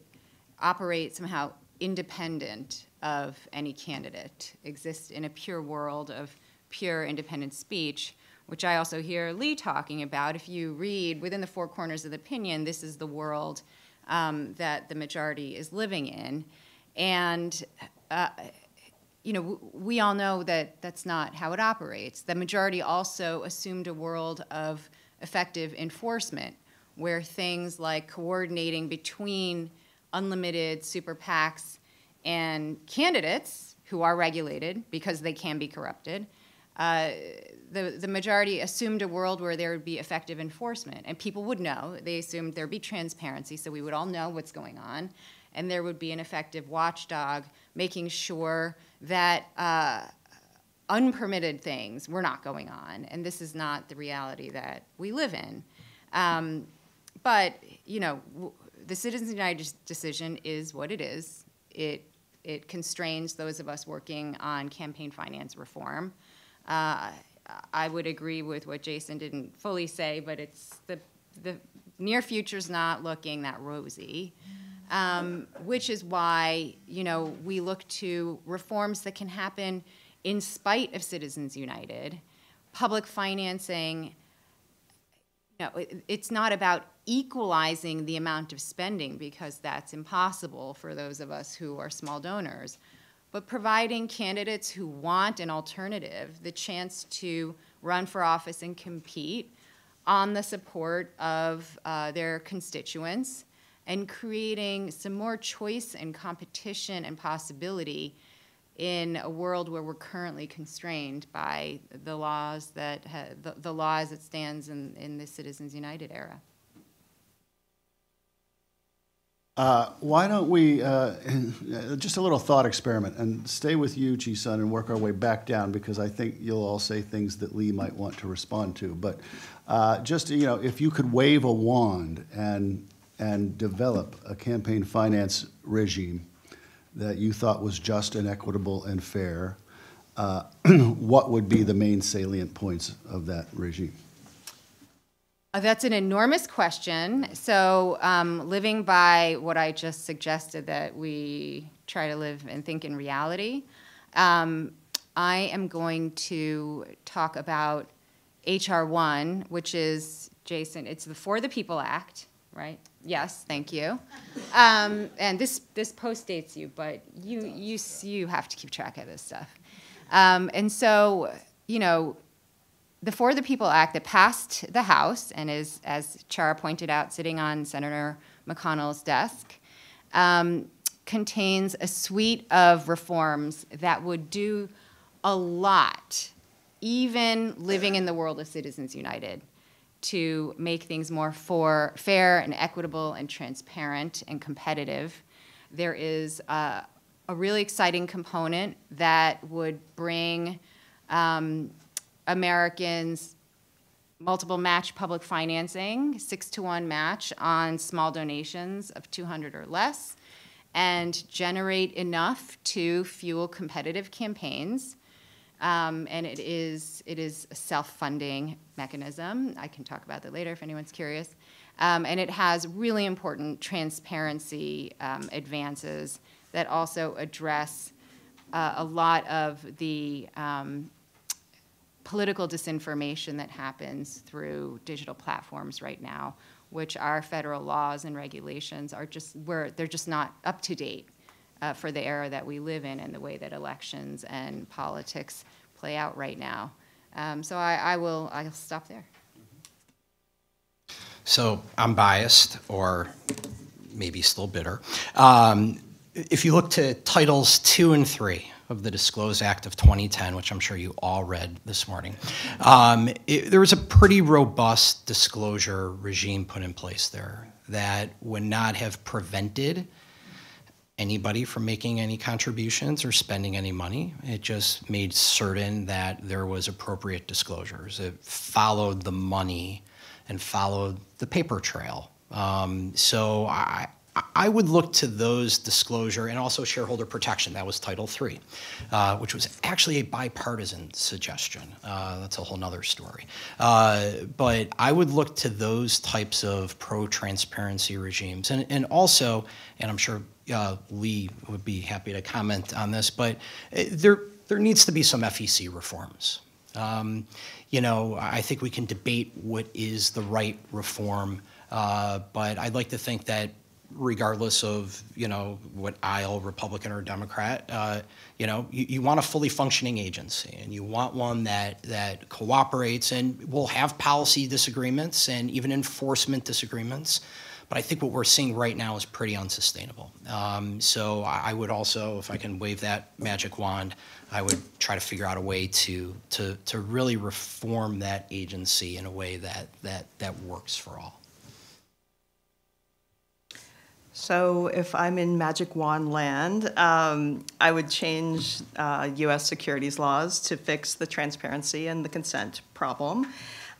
operate somehow independent of any candidate, exist in a pure world of pure independent speech, which I also hear Lee talking about. If you read within the four corners of the opinion, this is the world um, that the majority is living in. And uh, you know, we all know that that's not how it operates. The majority also assumed a world of effective enforcement, where things like coordinating between unlimited super PACs and candidates who are regulated because they can be corrupted. Uh, the, the majority assumed a world where there would be effective enforcement, and people would know. They assumed there'd be transparency, so we would all know what's going on, and there would be an effective watchdog making sure that uh, unpermitted things were not going on, and this is not the reality that we live in. Um, but you know, the Citizens United decision is what it is. It it constrains those of us working on campaign finance reform. Uh, I would agree with what Jason didn't fully say, but it's the the near future's not looking that rosy. Um, which is why you know we look to reforms that can happen in spite of Citizens United, public financing. It, it's not about equalizing the amount of spending because that's impossible for those of us who are small donors, but providing candidates who want an alternative the chance to run for office and compete on the support of uh, their constituents and creating some more choice and competition and possibility in a world where we're currently constrained by the laws that ha- the, the laws that stands in, in the Citizens United era. Uh, Why don't we, uh, just a little thought experiment, and stay with you, Chisun, and work our way back down, because I think you'll all say things that Lee might want to respond to. But uh, just, you know, if you could wave a wand and, and develop a campaign finance regime that you thought was just and equitable and fair, uh, what would be the main salient points of that regime? Uh, That's an enormous question. So, um, living by what I just suggested that we try to live and think in reality, um, I am going to talk about HR one, which is Jason. It's the For the People Act, right? Yes, thank you. Um, and this this post dates you, but you you you have to keep track of this stuff. Um, and so, you know, the For the People Act that passed the House and is, as Ciara pointed out, sitting on Senator McConnell's desk, um, contains a suite of reforms that would do a lot, even living in the world of Citizens United, to make things more for, fair and equitable and transparent and competitive. There is uh, a really exciting component that would bring um, Americans multiple match public financing, six to one match on small donations of 200 or less, and generate enough to fuel competitive campaigns. Um, and it is it is a self-funding mechanism. I can talk about that later if anyone's curious. Um, and it has really important transparency um, advances that also address uh, a lot of the um, political disinformation that happens through digital platforms right now, which our federal laws and regulations are just, where they're just not up to date uh, for the era that we live in and the way that elections and politics play out right now. Um, so I, I will, I'll stop there. So I'm biased, or maybe still bitter. Um, if you look to titles two and three of the Disclose Act of 2010, which I'm sure you all read this morning, um, it, there was a pretty robust disclosure regime put in place there that would not have prevented anybody from making any contributions or spending any money. It just made certain that there was appropriate disclosures. It followed the money and followed the paper trail. Um, so I, I would look to those disclosure and also shareholder protection. That was Title III, uh, which was actually a bipartisan suggestion. Uh, that's a whole nother story. Uh, but I would look to those types of pro-transparency regimes. And, and also, and I'm sure uh, Lee would be happy to comment on this, but uh, there, there needs to be some FEC reforms. Um, you know, I think we can debate what is the right reform, uh, but I'd like to think that regardless of, you know, what aisle, Republican or Democrat, uh, you know, you, you want a fully functioning agency and you want one that, that cooperates and will have policy disagreements and even enforcement disagreements. But I think what we're seeing right now is pretty unsustainable. Um, so I would also, if I can wave that magic wand, I would try to figure out a way to, to, to really reform that agency in a way that, that, that works for all. So if I'm in magic wand land, um, I would change uh, U.S. securities laws to fix the transparency and the consent problem.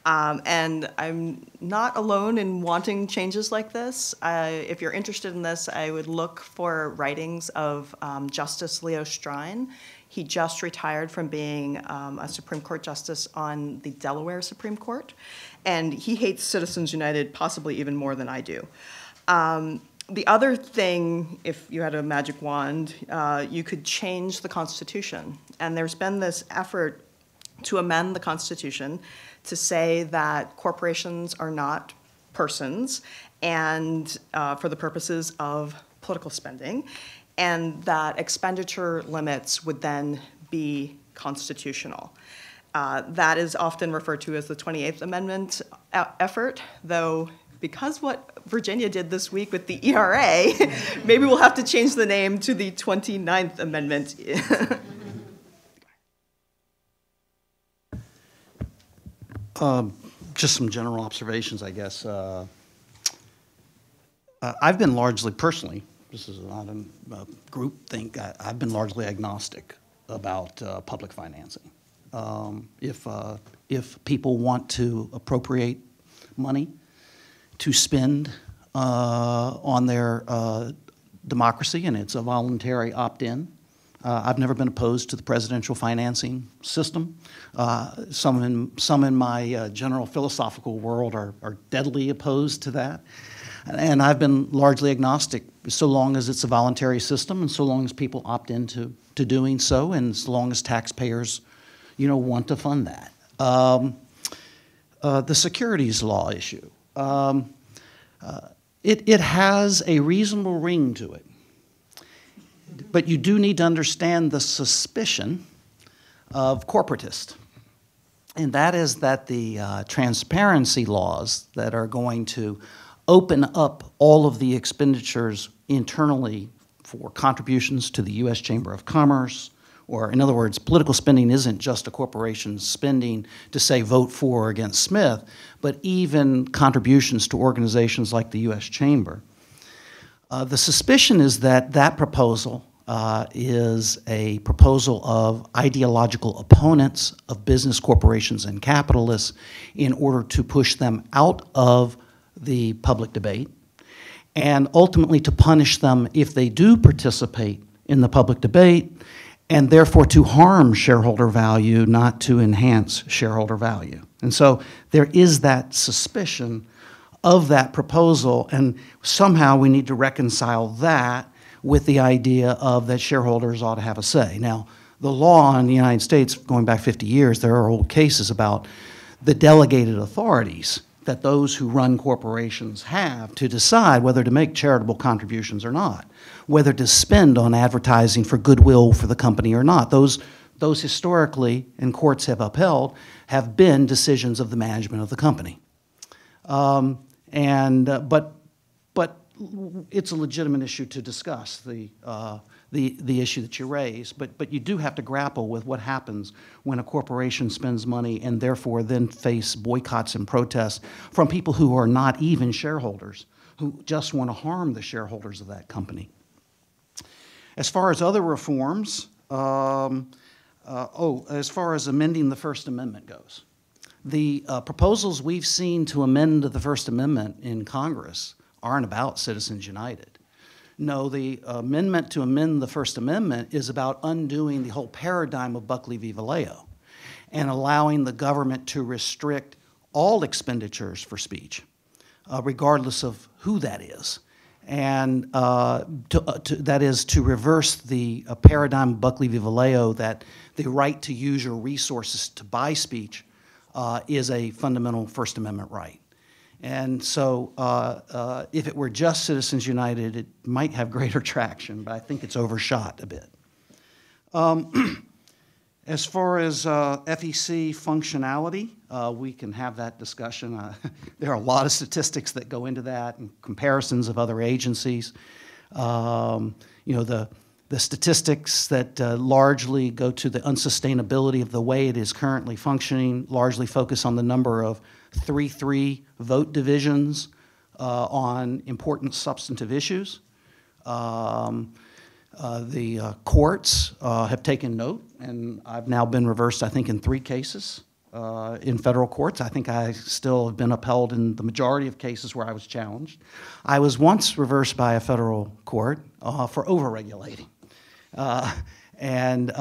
Um, and I'm not alone in wanting changes like this. I, if you're interested in this, I would look for writings of um, Justice Leo Strine. He just retired from being um, a Supreme Court justice on the Delaware Supreme Court, and he hates Citizens United possibly even more than I do. The other thing, if you had a magic wand, uh, you could change the Constitution. And there's been this effort to amend the Constitution to say that corporations are not persons and uh, for the purposes of political spending, and that expenditure limits would then be constitutional. Uh, that is often referred to as the 28th Amendment e- effort, though because what Virginia did this week with the ERA, maybe we'll have to change the name to the 29th Amendment. Just some general observations, I guess. Uh, uh, I've been largely, personally, this is not a, group think, I, I've been largely agnostic about uh, public financing. Um, if, uh, if people want to appropriate money to spend uh, on their uh, democracy, and it's a voluntary opt-in, uh, I've never been opposed to the presidential financing system. Uh, some, in, some in my uh, general philosophical world are, are deadly opposed to that. And I've been largely agnostic so long as it's a voluntary system and so long as people opt into to doing so and as long as taxpayers, you know, want to fund that. Um, uh, the securities law issue. Um, uh, it, it has a reasonable ring to it. But you do need to understand the suspicion of corporatist. And that is that the uh, transparency laws that are going to open up all of the expenditures internally for contributions to the U.S. Chamber of Commerce, or in other words, political spending isn't just a corporation spending to say vote for or against Smith, but even contributions to organizations like the U.S. Chamber. Uh, the suspicion is that that proposal uh, is a proposal of ideological opponents of business corporations and capitalists in order to push them out of the public debate and ultimately to punish them if they do participate in the public debate and therefore to harm shareholder value, not to enhance shareholder value. And so there is that suspicion of that proposal, and somehow we need to reconcile that with the idea of that shareholders ought to have a say. Now, the law in the United States, going back 50 years, there are old cases about the delegated authorities that those who run corporations have to decide whether to make charitable contributions or not, whether to spend on advertising for goodwill for the company or not. Those, those historically, and courts have upheld, have been decisions of the management of the company. Um, and, uh, but, but it's a legitimate issue to discuss, the, uh, the, the issue that you raise, but, but you do have to grapple with what happens when a corporation spends money and therefore then face boycotts and protests from people who are not even shareholders, who just want to harm the shareholders of that company. As far as other reforms, um, uh, oh, as far as amending the First Amendment goes, the uh, proposals we've seen to amend the First Amendment in Congress aren't about Citizens United. No, the amendment to amend the First Amendment is about undoing the whole paradigm of Buckley v. Valeo and allowing the government to restrict all expenditures for speech, uh, regardless of who that is. And uh, to, uh, to, that is to reverse the uh, paradigm Buckley v. Valeo that the right to use your resources to buy speech uh, is a fundamental First Amendment right. And so uh, uh, if it were just Citizens United, it might have greater traction, but I think it's overshot a bit. Um, as far as uh, FEC functionality, uh, we can have that discussion. Uh, there are a lot of statistics that go into that and comparisons of other agencies. Um, you know, the, the statistics that uh, largely go to the unsustainability of the way it is currently functioning largely focus on the number of 3-3 vote divisions uh, on important substantive issues. Um, uh, the courts have taken note, and I've now been reversed, I think, in three cases uh, in federal courts. I think I still have been upheld in the majority of cases where I was challenged. I was once reversed by a federal court uh, for overregulating. and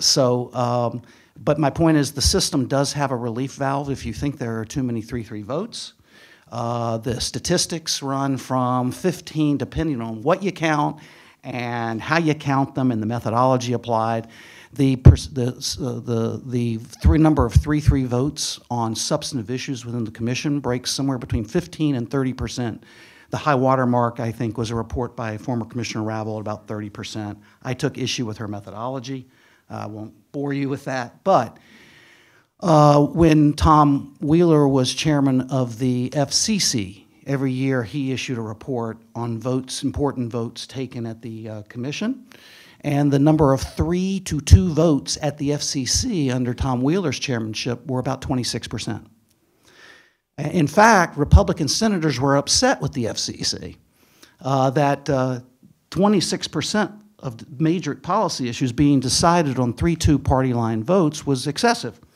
so um, but my point is the system does have a relief valve if you think there are too many 3-3 votes. Uh, the statistics run from 15, depending on what you count and how you count them and the methodology applied. The, the, uh, the, the three number of 3-3 votes on substantive issues within the commission breaks somewhere between 15 and 30 percent. The high water mark, I think, was a report by former Commissioner Ravel at about 30 percent. I took issue with her methodology. I won't bore you with that. But uh, when Tom Wheeler was chairman of the FCC, every year he issued a report on votes, important votes taken at the uh, commission. And the number of three to two votes at the FCC under Tom Wheeler's chairmanship were about 26%. In fact, Republican senators were upset with the FCC uh, that uh, 26% of major policy issues being decided on three two party line votes was excessive.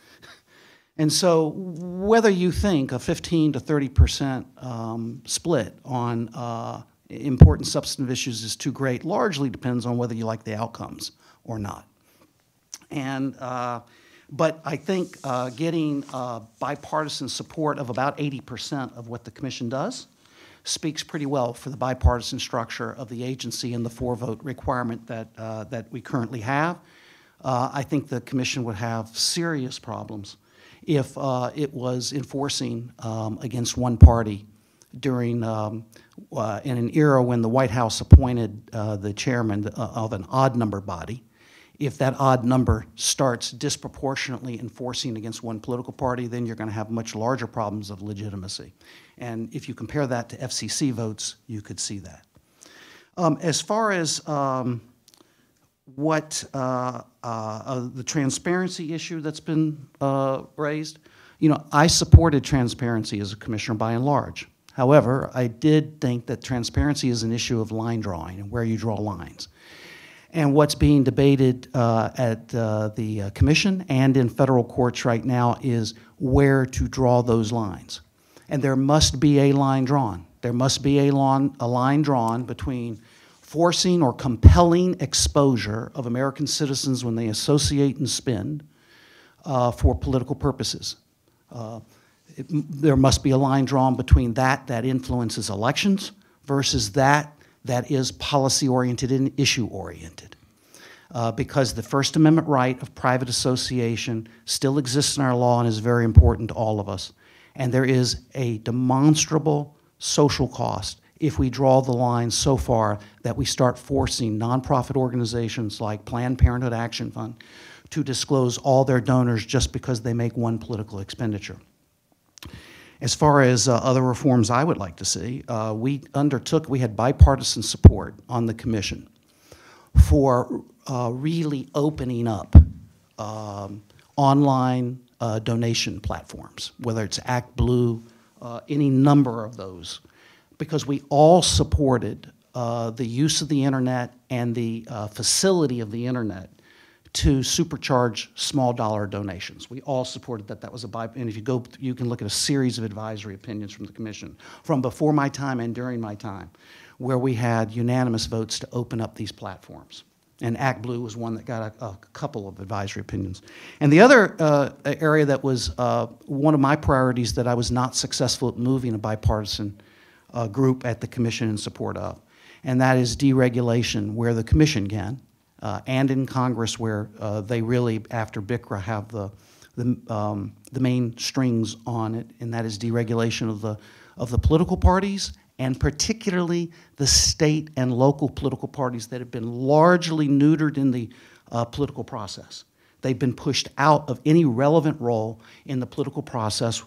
And so, whether you think a 15 to 30 percent um, split on uh, important substantive issues is too great largely depends on whether you like the outcomes or not. And uh, but I think uh, getting uh, bipartisan support of about 80 percent of what the commission does speaks pretty well for the bipartisan structure of the agency and the four-vote requirement that uh, that we currently have. Uh, I think the commission would have serious problems if uh, it was enforcing um, against one party during, um, uh, in an era when the White House appointed uh, the chairman uh, of an odd number body, if that odd number starts disproportionately enforcing against one political party, then you're going to have much larger problems of legitimacy. And if you compare that to FCC votes, you could see that. Um, as far as um, what uh, uh, the transparency issue that's been uh, raised, you know, I supported transparency as a commissioner by and large. However, I did think that transparency is an issue of line drawing and where you draw lines. And what's being debated uh, at uh, the uh, commission and in federal courts right now is where to draw those lines. And there must be a line drawn. There must be a, lawn, a line drawn between forcing or compelling exposure of American citizens when they associate and spend uh, for political purposes. Uh, it, there must be a line drawn between that that influences elections versus that that is policy oriented and issue oriented. Uh, because the First Amendment right of private association still exists in our law and is very important to all of us. And there is a demonstrable social cost if we draw the line so far that we start forcing nonprofit organizations like Planned Parenthood Action Fund to disclose all their donors just because they make one political expenditure. As far as uh, other reforms I would like to see, uh, we undertook, we had bipartisan support on the commission for uh, really opening up um, online uh, donation platforms, whether it's ActBlue, uh, any number of those because we all supported uh, the use of the internet and the facility of the internet to supercharge small dollar donations. We all supported that. That was a by, and if you go, you can look at a series of advisory opinions from the commission from before my time and during my time, where we had unanimous votes to open up these platforms. And ActBlue was one that got a, a couple of advisory opinions. And the other uh, area that was uh, one of my priorities that I was not successful at moving a bipartisan uh, group at the commission in support of, and that is deregulation where the commission can, uh, and in Congress where uh, they really, after BCRA, have the, the, um, the main strings on it, and that is deregulation of the, of the political parties and particularly the state and local political parties that have been largely neutered in the uh, political process. They've been pushed out of any relevant role in the political process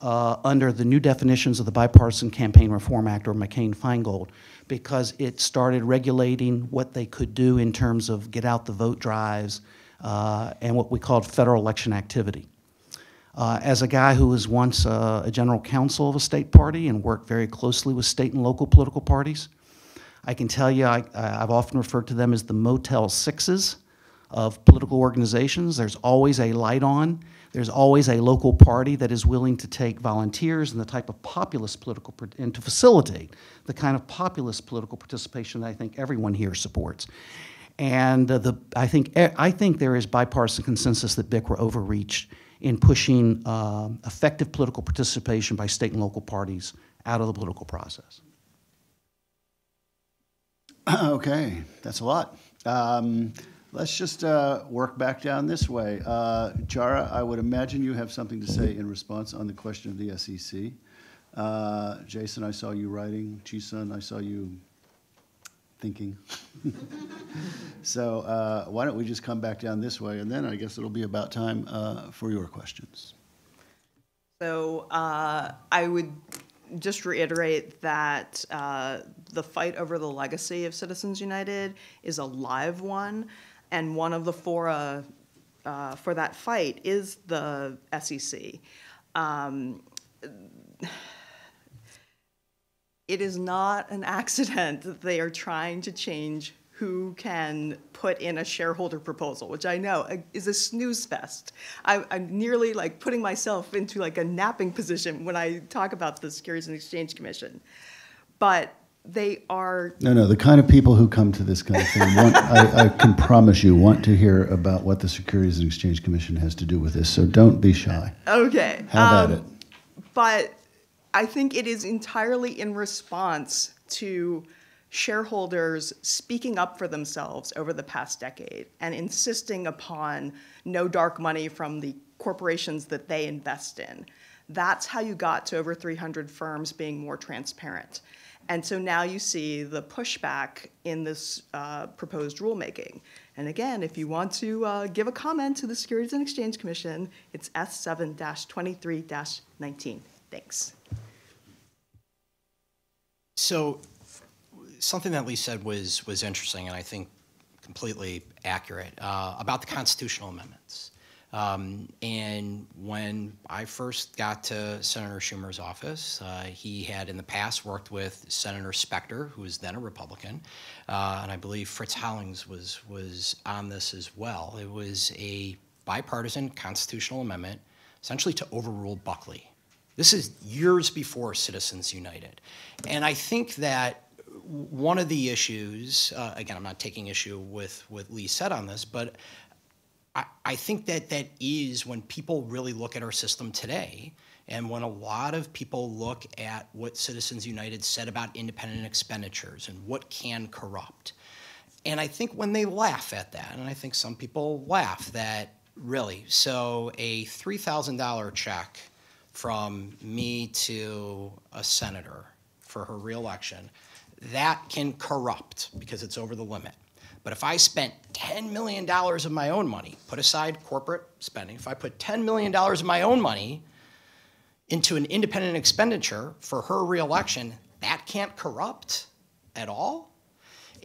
uh, under the new definitions of the Bipartisan Campaign Reform Act, or McCain-Feingold, because it started regulating what they could do in terms of get out the vote drives uh, and what we called federal election activity. Uh, as a guy who was once a general counsel of a state party and worked very closely with state and local political parties, I can tell you I, I've often referred to them as the Motel Sixes of political organizations. There's always a light on there's always a local party that is willing to take volunteers and the type of populist political, and to facilitate the kind of populist political participation that I think everyone here supports. And uh, the, I, think, I think there is bipartisan consensus that BCRA overreached in pushing uh, effective political participation by state and local parties out of the political process. Okay, that's a lot. Um, Let's just uh, work back down this way. Uh, Ciara, I would imagine you have something to say in response on the question of the SEC. Uh, Jason, I saw you writing. Chisun, I saw you thinking. so uh, why don't we just come back down this way, and then I guess it'll be about time uh, for your questions. So uh, I would just reiterate that uh, the fight over the legacy of Citizens United is a live one and one of the fora uh, for that fight is the SEC. Um, it is not an accident that they are trying to change who can put in a shareholder proposal, which I know is a snooze fest. I, I'm nearly like putting myself into like a napping position when I talk about the Securities and Exchange Commission. But they are No, no, the kind of people who come to this kind of thing, want, I, I can promise you, want to hear about what the Securities and Exchange Commission has to do with this, so don't be shy. okay. how um, it. But I think it is entirely in response to shareholders speaking up for themselves over the past decade and insisting upon no dark money from the corporations that they invest in. That's how you got to over 300 firms being more transparent. And so now you see the pushback in this uh, proposed rulemaking. And again, if you want to uh, give a comment to the Securities and Exchange Commission, it's S7 23 19. Thanks. So, something that Lee said was was interesting, and I think completely accurate uh, about the constitutional amendments. Um, and when I first got to Senator Schumer's office, uh, he had in the past worked with Senator Specter, who was then a Republican, uh, and I believe Fritz Hollings was was on this as well. It was a bipartisan constitutional amendment, essentially to overrule Buckley. This is years before Citizens United. And I think that one of the issues, uh, again, I'm not taking issue with what Lee said on this, but I, I think that that is when people really look at our system today, and when a lot of people look at what Citizens United said about independent expenditures and what can corrupt. And I think when they laugh at that, and I think some people laugh that really, so a $3,000 check from me to a senator for her reelection, that can corrupt because it's over the limit. But if I spent $10 million of my own money, put aside corporate spending, if I put $10 million of my own money into an independent expenditure for her reelection, that can't corrupt at all.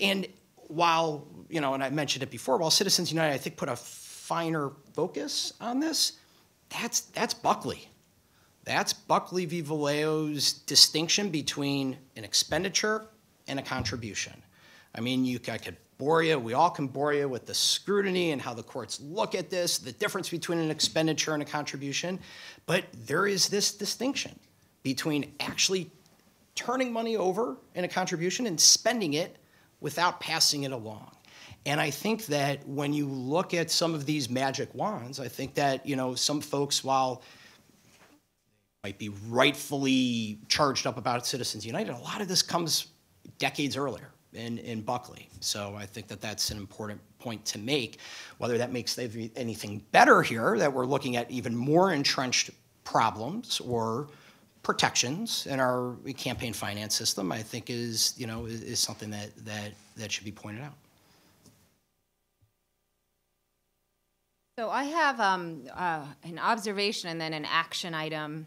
And while, you know, and I mentioned it before, while Citizens United, I think, put a finer focus on this, that's, that's Buckley. That's Buckley v. Valeo's distinction between an expenditure and a contribution. I mean, you, I could you, we all can bore you with the scrutiny and how the courts look at this, the difference between an expenditure and a contribution, but there is this distinction between actually turning money over in a contribution and spending it without passing it along. And I think that when you look at some of these magic wands, I think that, you know, some folks, while might be rightfully charged up about Citizens United. A lot of this comes decades earlier in, in Buckley. So I think that that's an important point to make. Whether that makes anything better here, that we're looking at even more entrenched problems or protections in our campaign finance system, I think is, you know, is, is something that, that, that should be pointed out. So I have um, uh, an observation and then an action item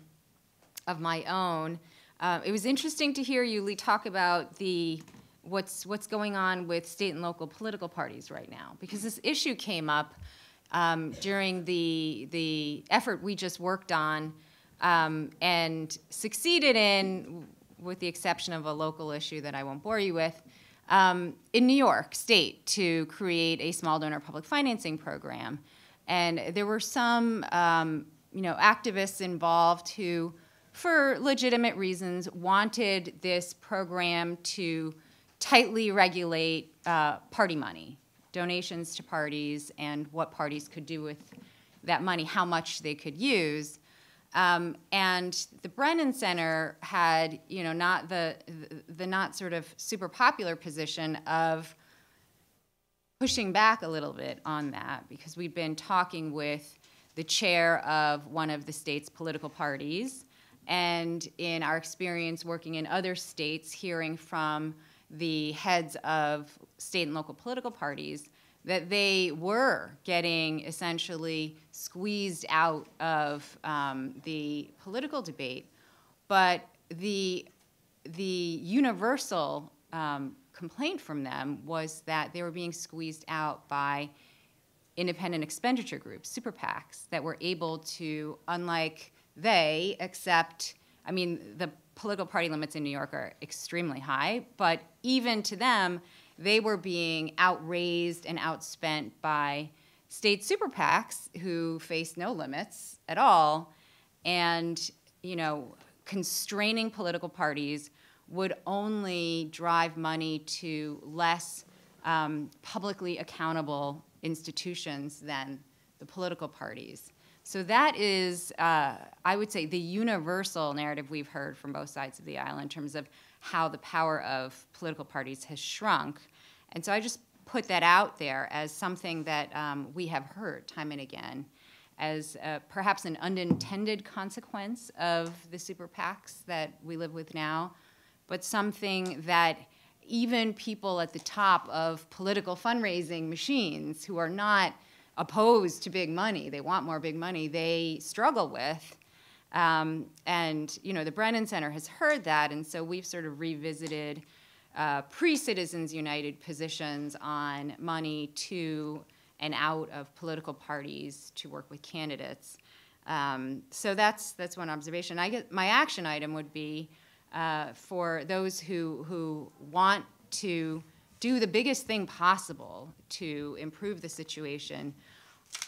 of my own. Uh, it was interesting to hear you, Lee, talk about the what's what's going on with state and local political parties right now, because this issue came up um, during the the effort we just worked on um, and succeeded in, with the exception of a local issue that I won't bore you with. Um, in New York State, to create a small donor public financing program, and there were some, um, you know, activists involved who for legitimate reasons, wanted this program to tightly regulate uh, party money, donations to parties, and what parties could do with that money, how much they could use. Um, and the Brennan Center had, you know, not the, the, the not sort of super popular position of pushing back a little bit on that because we'd been talking with the chair of one of the state's political parties and in our experience working in other states, hearing from the heads of state and local political parties that they were getting essentially squeezed out of um, the political debate, but the the universal um, complaint from them was that they were being squeezed out by independent expenditure groups, super PACs, that were able to, unlike they accept, I mean, the political party limits in New York are extremely high, but even to them, they were being outraised and outspent by state super PACs who face no limits at all, and you know, constraining political parties would only drive money to less um, publicly accountable institutions than the political parties. So that is, uh, I would say, the universal narrative we've heard from both sides of the aisle in terms of how the power of political parties has shrunk. And so I just put that out there as something that um, we have heard time and again as uh, perhaps an unintended consequence of the super PACs that we live with now, but something that even people at the top of political fundraising machines who are not opposed to big money, they want more big money, they struggle with. Um, and you know, the Brennan Center has heard that, and so we've sort of revisited uh, pre-Citizens United positions on money to and out of political parties to work with candidates. Um, so that's that's one observation. I get my action item would be uh, for those who who want to do the biggest thing possible to improve the situation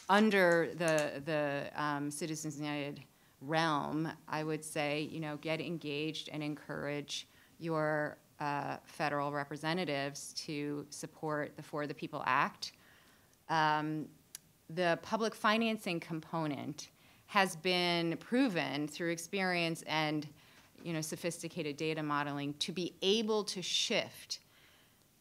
under the the um, Citizens United realm. I would say you know get engaged and encourage your uh, federal representatives to support the For the People Act um, the public financing component has been proven through experience and you know, sophisticated data modeling to be able to shift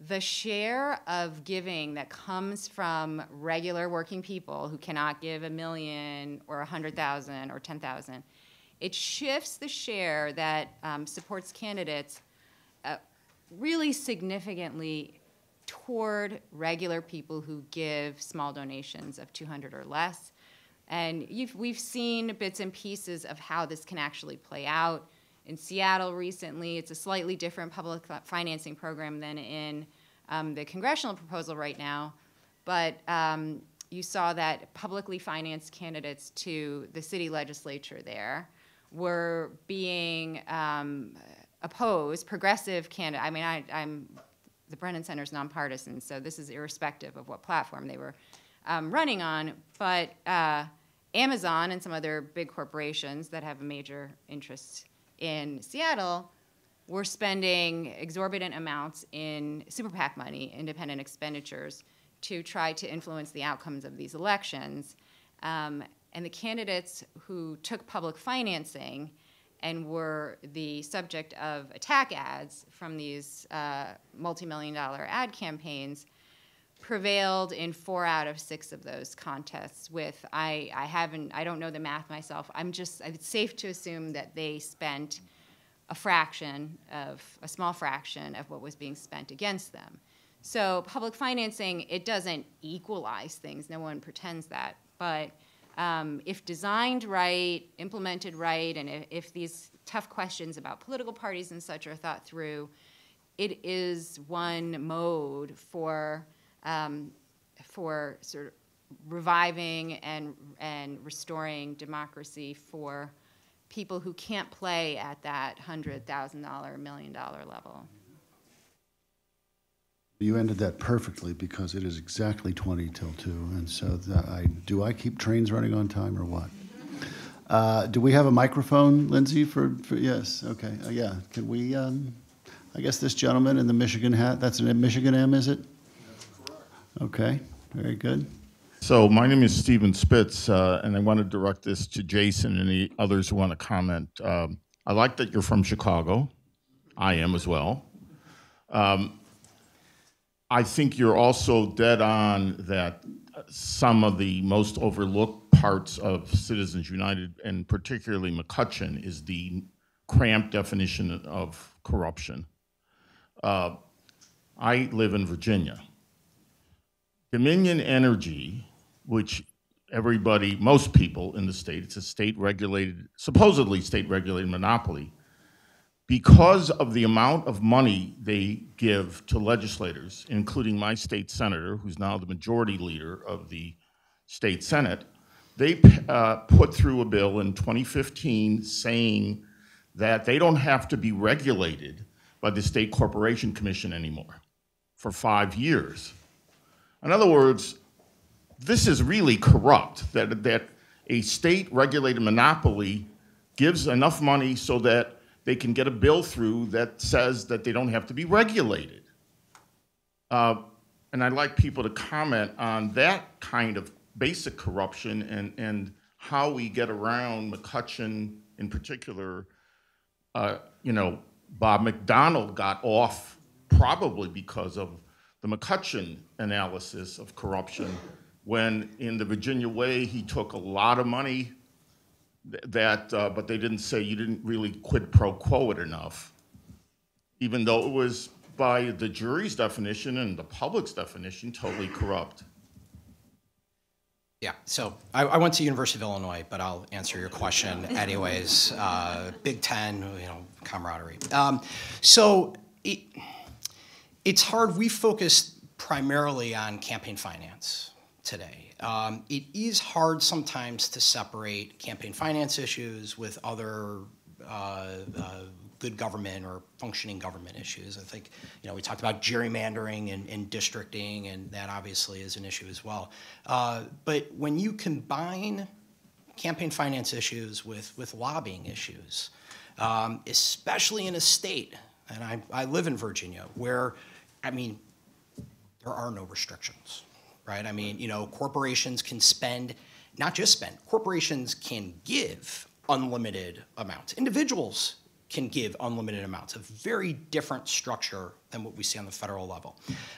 the share of giving that comes from regular working people who cannot give a million or a hundred thousand or ten thousand, it shifts the share that um, supports candidates uh, really significantly toward regular people who give small donations of 200 or less. And we've seen bits and pieces of how this can actually play out. In Seattle recently, it's a slightly different public financing program than in um, the congressional proposal right now. But um, you saw that publicly financed candidates to the city legislature there were being um, opposed, progressive candidate. I mean, I, I'm the Brennan Center is nonpartisan, so this is irrespective of what platform they were um, running on. But uh, Amazon and some other big corporations that have a major interest in Seattle we were spending exorbitant amounts in super PAC money, independent expenditures, to try to influence the outcomes of these elections. Um, and the candidates who took public financing and were the subject of attack ads from these uh, multi-million dollar ad campaigns prevailed in four out of six of those contests with I, I haven't i don't know the math myself. I'm just it's safe to assume that they spent a fraction of a small fraction of what was being spent against them. So public financing it doesn't equalize things. No one pretends that. But um, if designed right, implemented right, and if, if, these tough questions about political parties and such are thought through, it is one mode for um, for sort of reviving and and restoring democracy for people who can't play at that hundred thousand dollar, million dollar level. You ended that perfectly because it is exactly 20 till 2. And so I, do I keep trains running on time or what? Uh, do we have a microphone, Lindsay? For, for yes, okay, uh, yeah. Can we? Um, I guess this gentleman in the Michigan hat. That's a Michigan M, is it? Okay, very good. So my name is Stephen Spitz, uh, and I want to direct this to Jason and the others who want to comment. Um, I like that you're from Chicago. I am as well. Um, I think you're also dead on that some of the most overlooked parts of Citizens United, and particularly McCutcheon, is the cramped definition of corruption. Uh, I live in Virginia. Dominion Energy, which everybody, most people in the state, it's a state regulated, supposedly state regulated monopoly, because of the amount of money they give to legislators, including my state senator, who's now the majority leader of the state senate, they uh, put through a bill in 2015 saying that they don't have to be regulated by the State Corporation Commission anymore for five years. In other words, this is really corrupt that, that a state regulated monopoly gives enough money so that they can get a bill through that says that they don't have to be regulated. Uh, and I'd like people to comment on that kind of basic corruption and, and how we get around McCutcheon in particular. Uh, you know, Bob McDonnell got off probably because of the McCutcheon analysis of corruption when in the Virginia Way he took a lot of money th- that, uh, but they didn't say you didn't really quid pro quo it enough, even though it was by the jury's definition and the public's definition totally corrupt. Yeah, so I, I went to University of Illinois, but I'll answer your question anyways. Uh, Big Ten, you know, camaraderie. Um, so it, it's hard. We focus primarily on campaign finance today. Um, it is hard sometimes to separate campaign finance issues with other uh, uh, good government or functioning government issues. I think, you know, we talked about gerrymandering and, and districting, and that obviously is an issue as well. Uh, but when you combine campaign finance issues with, with lobbying issues, um, especially in a state, and I, I live in Virginia, where, I mean, there are no restrictions, right? I mean, you know, corporations can spend, not just spend, corporations can give unlimited amounts. Individuals can give unlimited amounts, a very different structure than what we see on the federal level.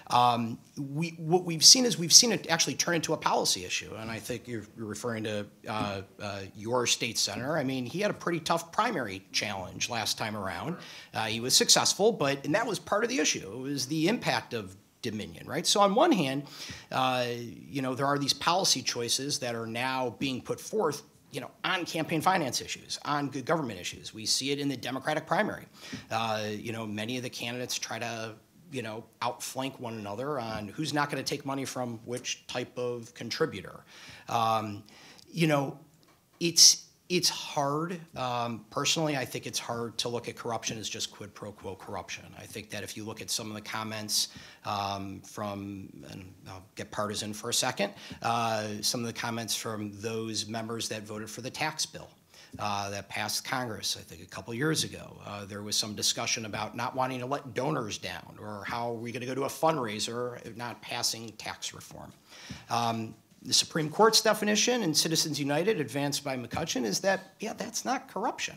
Um, we, what we've seen is we've seen it actually turn into a policy issue, and I think you're, referring to uh, uh, your state senator. I mean, he had a pretty tough primary challenge last time around. Uh, he was successful, but and that was part of the issue. It was the impact of dominion, right? So on one hand, uh, you know, there are these policy choices that are now being put forth you know, on campaign finance issues, on good government issues. We see it in the Democratic primary. Uh, you know, many of the candidates try to, you know, outflank one another on who's not going to take money from which type of contributor. Um, you know, it's it's hard. Um, personally, I think it's hard to look at corruption as just quid pro quo corruption. I think that if you look at some of the comments um, from, and I'll get partisan for a second, uh, some of the comments from those members that voted for the tax bill. Uh, that passed Congress, I think, a couple years ago. Uh, there was some discussion about not wanting to let donors down, or how are we going to go to a fundraiser if not passing tax reform. Um, the Supreme Court's definition in Citizens United, advanced by McCutcheon, is that, yeah, that's not corruption,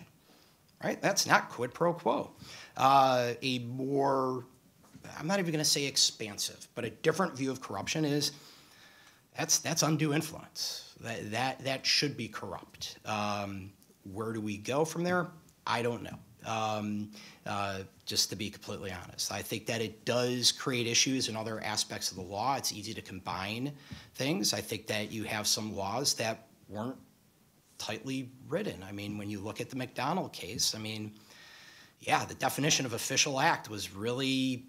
right? That's not quid pro quo. Uh, a more, I'm not even going to say expansive, but a different view of corruption is that's, that's undue influence. That, that, that should be corrupt. Um, where do we go from there? I don't know. Um, uh, just to be completely honest. I think that it does create issues in other aspects of the law. It's easy to combine things. I think that you have some laws that weren't tightly written. I mean, when you look at the McDonnell case, I mean, yeah, the definition of official act was really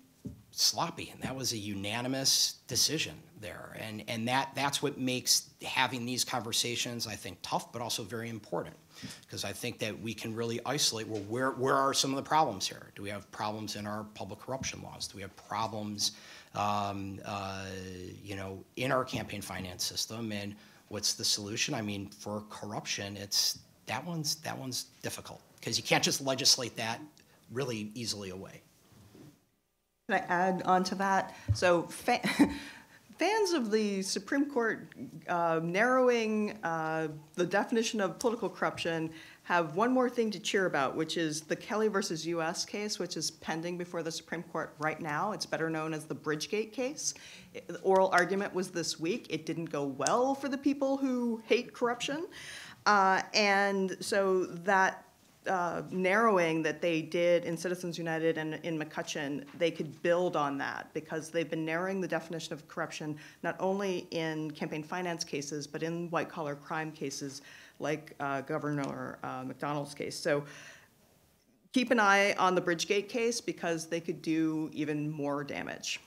sloppy, and that was a unanimous decision there. And, and that, that's what makes having these conversations, I think, tough, but also very important because I think that we can really isolate, well, where, where are some of the problems here? Do we have problems in our public corruption laws? Do we have problems, um, uh, you know, in our campaign finance system? And what's the solution? I mean, for corruption, it's, that one's, that one's difficult because you can't just legislate that really easily away. Can I add on to that? So fans of the Supreme Court uh, narrowing uh, the definition of political corruption have one more thing to cheer about, which is the Kelly versus U.S. case, which is pending before the Supreme Court right now. It's better known as the Bridgegate case. It, the oral argument was this week. It didn't go well for the people who hate corruption. Uh, and so that uh, narrowing that they did in Citizens United and in McCutcheon, they could build on that because they've been narrowing the definition of corruption not only in campaign finance cases, but in white collar crime cases like uh, Governor uh, McDonnell's case. So keep an eye on the Bridgegate case because they could do even more damage.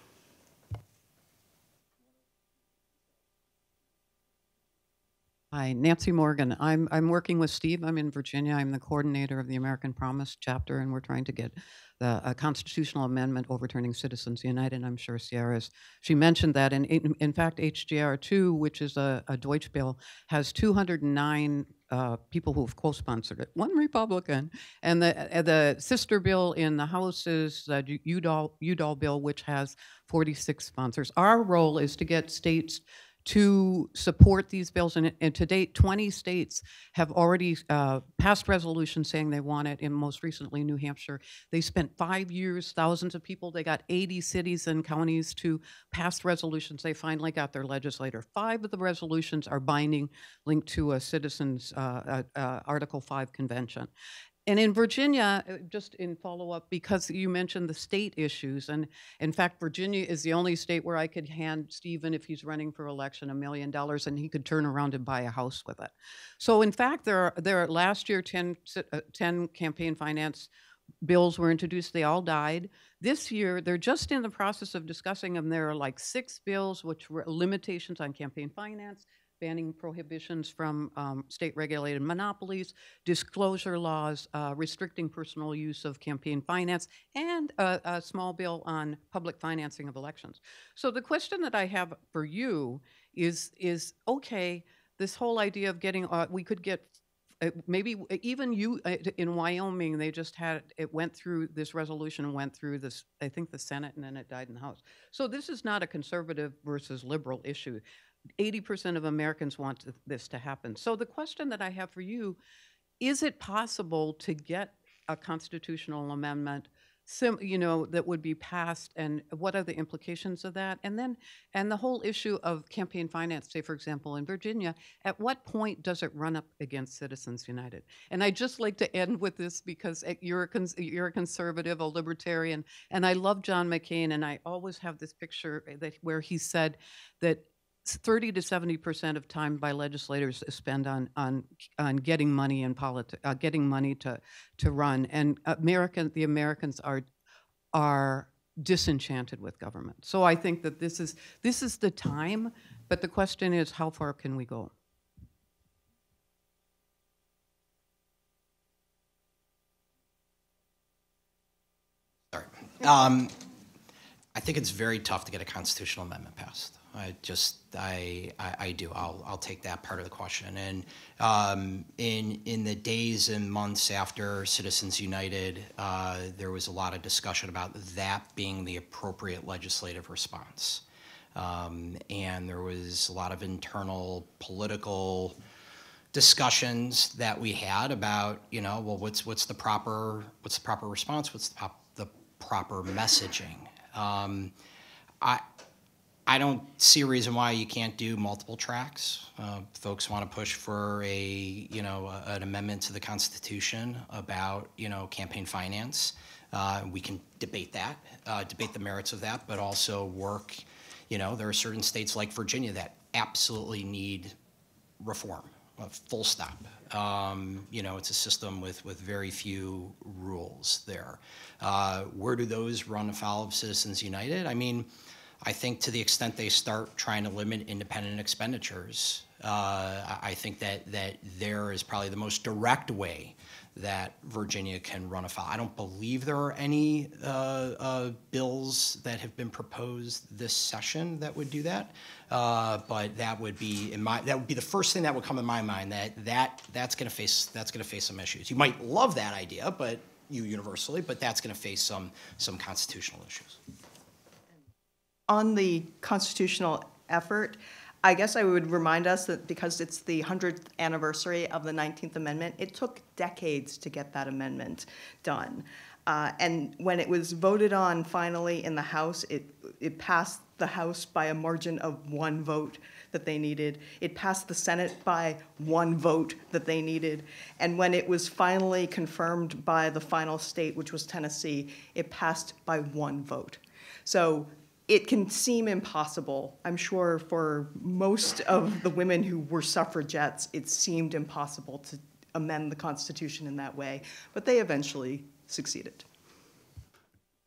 Hi, Nancy Morgan. I'm, I'm working with Steve. I'm in Virginia. I'm the coordinator of the American Promise chapter, and we're trying to get the a constitutional amendment overturning Citizens United. I'm sure Ciara's, she mentioned that. And in, in fact, HJR 2, which is a, a Deutch bill, has 209 uh, people who have co-sponsored it. One Republican, and the uh, the sister bill in the House is the Udall Udall bill, which has 46 sponsors. Our role is to get states to support these bills. And, and to date, 20 states have already uh, passed resolutions saying they want it. And most recently, New Hampshire, they spent five years, thousands of people. They got 80 cities and counties to pass resolutions. They finally got their legislator. Five of the resolutions are binding, linked to a citizens' uh, uh, uh Article 5 convention. And in Virginia, uh, just in follow up, because you mentioned the state issues, and in fact, Virginia is the only state where I could hand Stephen, if he's running for election, a million dollars and he could turn around and buy a house with it. So, in fact, there are, there are last year 10, uh, 10 campaign finance bills were introduced, they all died. This year, they're just in the process of discussing them. There are like six bills which were limitations on campaign finance, banning prohibitions from um, state regulated monopolies, disclosure laws, uh, restricting personal use of campaign finance, and a, a, small bill on public financing of elections. So the question that I have for you is, is okay, this whole idea of getting, uh, we could get uh, maybe even you uh, in Wyoming, they just had it went through this resolution went through this, I think the Senate and then it died in the House. So this is not a conservative versus liberal issue. 80% of Americans want this to happen. So the question that I have for you, is it possible to get a constitutional amendment you know, that would be passed and what are the implications of that? And then, and the whole issue of campaign finance, say, for example, in Virginia, at what point does it run up against Citizens United? And I just like to end with this because eh, you're a, you're a conservative, a libertarian, and I love John McCain, and I always have this picture eh, that where he said that 30 to 70 percent of time by legislators is spent on on on getting money in politics, uh, getting money to to run, and American the Americans are are disenchanted with government. So I think that this is this is the time, but the question is how far can we go? Sorry. Um, I think it's very tough to get a constitutional amendment passed. I just I, I, I do. I'll I'll take that part of the question. And um, in in the days and months after Citizens United uh, there was a lot of discussion about that being the appropriate legislative response. Um, and there was a lot of internal political discussions that we had about you know well what's what's the proper what's the proper response? What's the, the proper messaging? Um, I I don't see a reason why you can't do multiple tracks. Uh, folks want to push for a, you know, a, an amendment to the Constitution about, you know, campaign finance. Uh, we can debate that, uh, debate the merits of that, but also work. You know, there are certain states like Virginia that absolutely need reform. full stop. Um, you know, it's a system with with very few rules there. Uh, where do those run afoul of Citizens United? I mean I think to the extent they start trying to limit independent expenditures, uh, I think that, that there is probably the most direct way that Virginia can run afoul. I don't believe there are any uh, uh, bills that have been proposed this session that would do that, uh, but that would be in my that would be the first thing that would come in my mind. That that that's going to face that's going to face some issues. You might love that idea, but you universally, but that's going to face some some constitutional issues on the constitutional effort, I guess I would remind us that because it's the 100th anniversary of the 19th Amendment, it took decades to get that amendment done. Uh, and when it was voted on finally in the House, it, it passed the House by a margin of one vote that they needed. It passed the Senate by one vote that they needed. And when it was finally confirmed by the final state, which was Tennessee, it passed by one vote. So it can seem impossible. I'm sure for most of the women who were suffragettes, it seemed impossible to amend the Constitution in that way, but they eventually succeeded.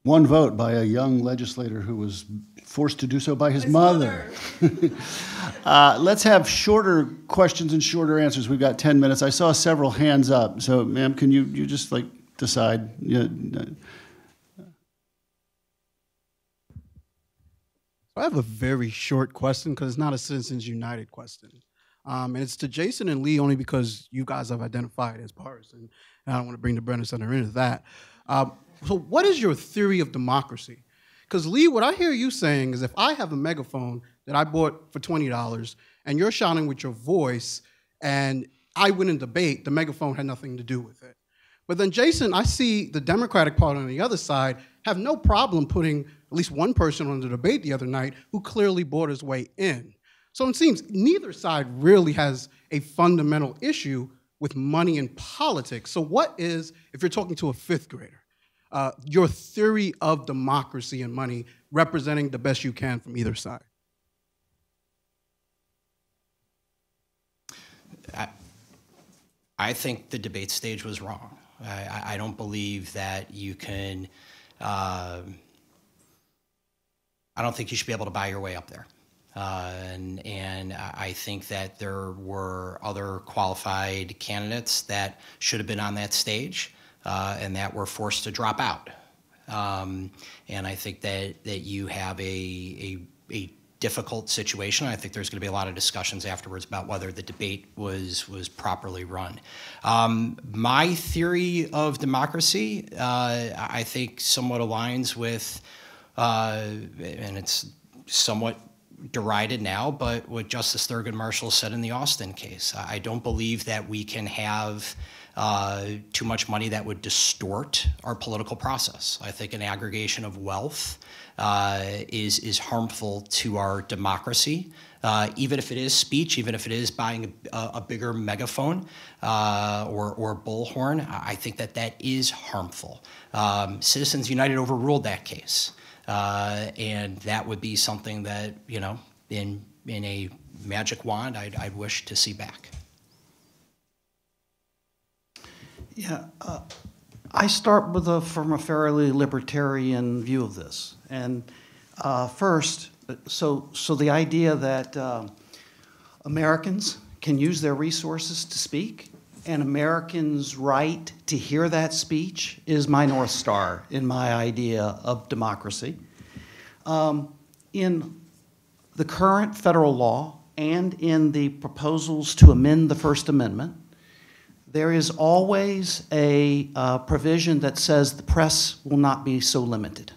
One vote by a young legislator who was forced to do so by his mother. uh, let's have shorter questions and shorter answers. We've got 10 minutes. I saw several hands up. So, ma'am, can you, you just like decide? Yeah, I have a very short question because it's not a Citizens United question. Um, and it's to Jason and Lee only because you guys have identified as partisan. And I don't want to bring the Brennan Center into that. Um, so, what is your theory of democracy? Because, Lee, what I hear you saying is if I have a megaphone that I bought for $20 and you're shouting with your voice and I win in debate, the megaphone had nothing to do with it. But then, Jason, I see the Democratic Party on the other side have no problem putting at least one person on the debate the other night who clearly bought his way in. So it seems neither side really has a fundamental issue with money in politics. So, what is, if you're talking to a fifth grader, uh, your theory of democracy and money representing the best you can from either side? I, I think the debate stage was wrong. I, I don't believe that you can. Uh, I don't think you should be able to buy your way up there. Uh, and, and I think that there were other qualified candidates that should have been on that stage uh, and that were forced to drop out. Um, and I think that, that you have a, a, a difficult situation. I think there's going to be a lot of discussions afterwards about whether the debate was was properly run. Um, my theory of democracy, uh, I think, somewhat aligns with, uh, and it's somewhat derided now, but what Justice Thurgood Marshall said in the Austin case. I don't believe that we can have uh, too much money that would distort our political process. I think an aggregation of wealth uh, is is harmful to our democracy. Uh, even if it is speech, even if it is buying a, a bigger megaphone uh, or, or bullhorn, I think that that is harmful. Um, Citizens United overruled that case. Uh, and that would be something that, you know, in, in a magic wand, I'd, I'd wish to see back. Yeah, uh, I start with a, from a fairly libertarian view of this. And uh, first, so, so the idea that uh, Americans can use their resources to speak and Americans' right to hear that speech is my North Star in my idea of democracy. Um, in the current federal law and in the proposals to amend the First Amendment, there is always a uh, provision that says the press will not be so limited.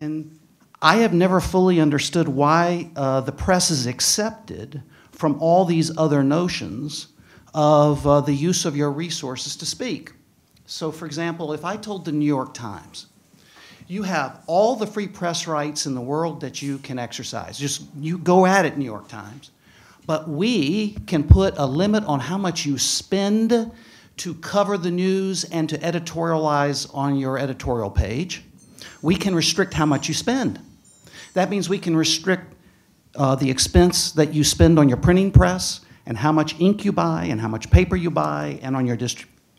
And I have never fully understood why uh, the press is accepted from all these other notions of uh, the use of your resources to speak. So, for example, if I told the New York Times, you have all the free press rights in the world that you can exercise, just you go at it, New York Times, but we can put a limit on how much you spend to cover the news and to editorialize on your editorial page. We can restrict how much you spend. That means we can restrict uh, the expense that you spend on your printing press, and how much ink you buy and how much paper you buy and on your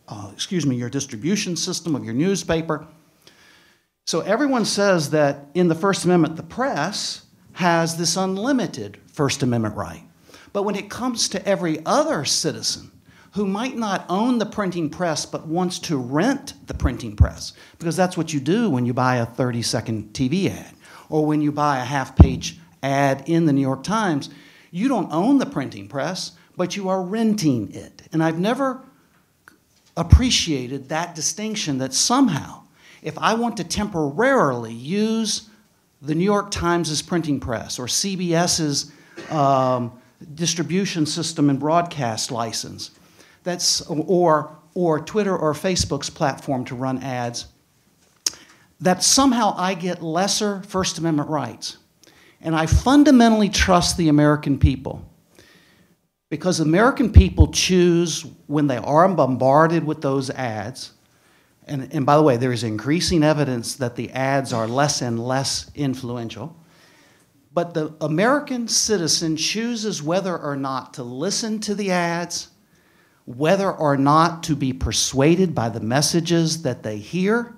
uh, excuse me your distribution system of your newspaper. So everyone says that in the First Amendment the press has this unlimited First Amendment right. But when it comes to every other citizen who might not own the printing press but wants to rent the printing press, because that's what you do when you buy a 30 second TV ad or when you buy a half page ad in the New York Times, you don't own the printing press, but you are renting it. And I've never appreciated that distinction that somehow, if I want to temporarily use the New York Times' printing press or CBS's um, distribution system and broadcast license, that's, or, or Twitter or Facebook's platform to run ads, that somehow I get lesser First Amendment rights. And I fundamentally trust the American people. Because American people choose when they are bombarded with those ads. And, and by the way, there is increasing evidence that the ads are less and less influential. But the American citizen chooses whether or not to listen to the ads, whether or not to be persuaded by the messages that they hear,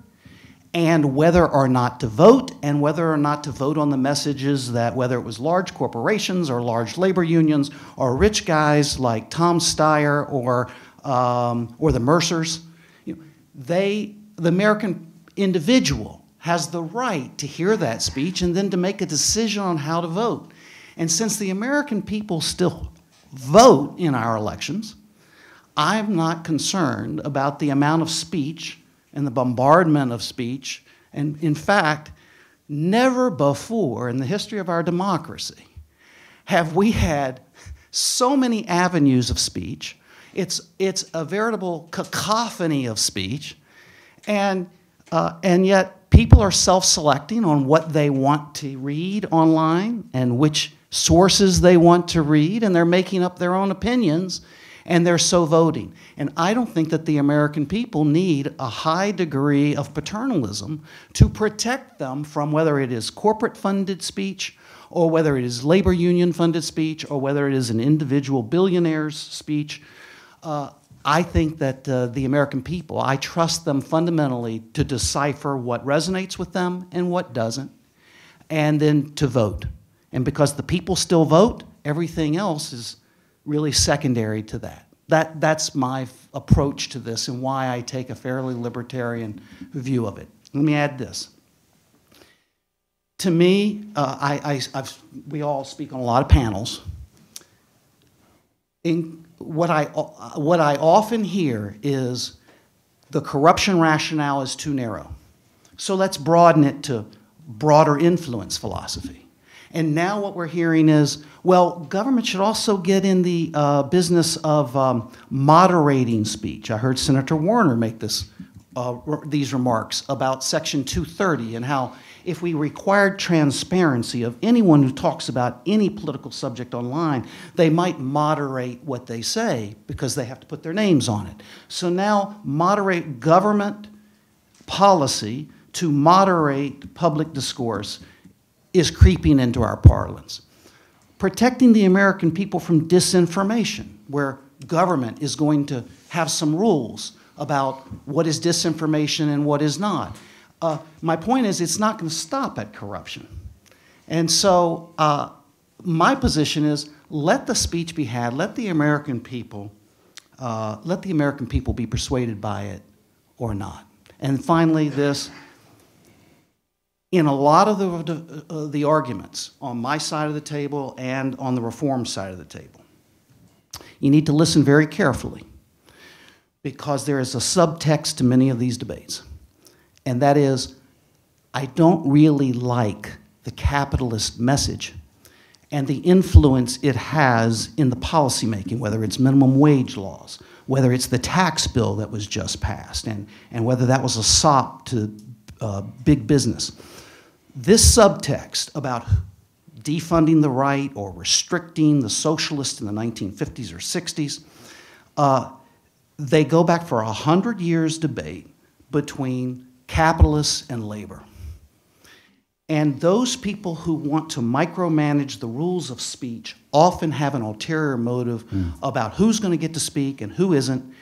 and whether or not to vote, and whether or not to vote on the messages that whether it was large corporations or large labor unions or rich guys like Tom Steyer or, um, or the Mercers, you know, they, the American individual has the right to hear that speech and then to make a decision on how to vote. And since the American people still vote in our elections, I'm not concerned about the amount of speech and the bombardment of speech. And in fact, never before in the history of our democracy have we had so many avenues of speech. It's, it's a veritable cacophony of speech. And, uh, and yet, people are self selecting on what they want to read online and which sources they want to read, and they're making up their own opinions and they're so voting. And I don't think that the American people need a high degree of paternalism to protect them from whether it is corporate funded speech or whether it is labor union funded speech or whether it is an individual billionaire's speech. Uh, I think that uh, the American people, I trust them fundamentally to decipher what resonates with them and what doesn't, and then to vote. And because the people still vote, everything else is really secondary to that. That, that's my approach to this and why I take a fairly libertarian view of it. Let me add this. To me, uh, I, I, I've, we all speak on a lot of panels. In, what, I, uh, what I often hear is the corruption rationale is too narrow. So let's broaden it to broader influence philosophy. And now what we're hearing is, well, government should also get in the uh, business of um, moderating speech. I heard Senator Warner make this, uh, these remarks about Section 230 and how if we required transparency of anyone who talks about any political subject online, they might moderate what they say because they have to put their names on it. So now moderate government policy to moderate public discourse is creeping into our parlance. Protecting the American people from disinformation, where government is going to have some rules about what is disinformation and what is not. Uh, my point is, it's not going to stop at corruption. And so, uh, my position is let the speech be had, let the American people, uh, let the American people be persuaded by it or not. And finally, this in a lot of the, uh, the arguments on my side of the table and on the reform side of the table, you need to listen very carefully because there is a subtext to many of these debates. And that is, I don't really like the capitalist message and the influence it has in the policymaking, whether it's minimum wage laws, whether it's the tax bill that was just passed, and, and whether that was a sop to uh, big business this subtext about defunding the right or restricting the socialists in the 1950s or 60s, uh, they go back for a hundred years debate between capitalists and labor. And those people who want to micromanage the rules of speech often have an ulterior motive mm. about who's going to get to speak and who isn't.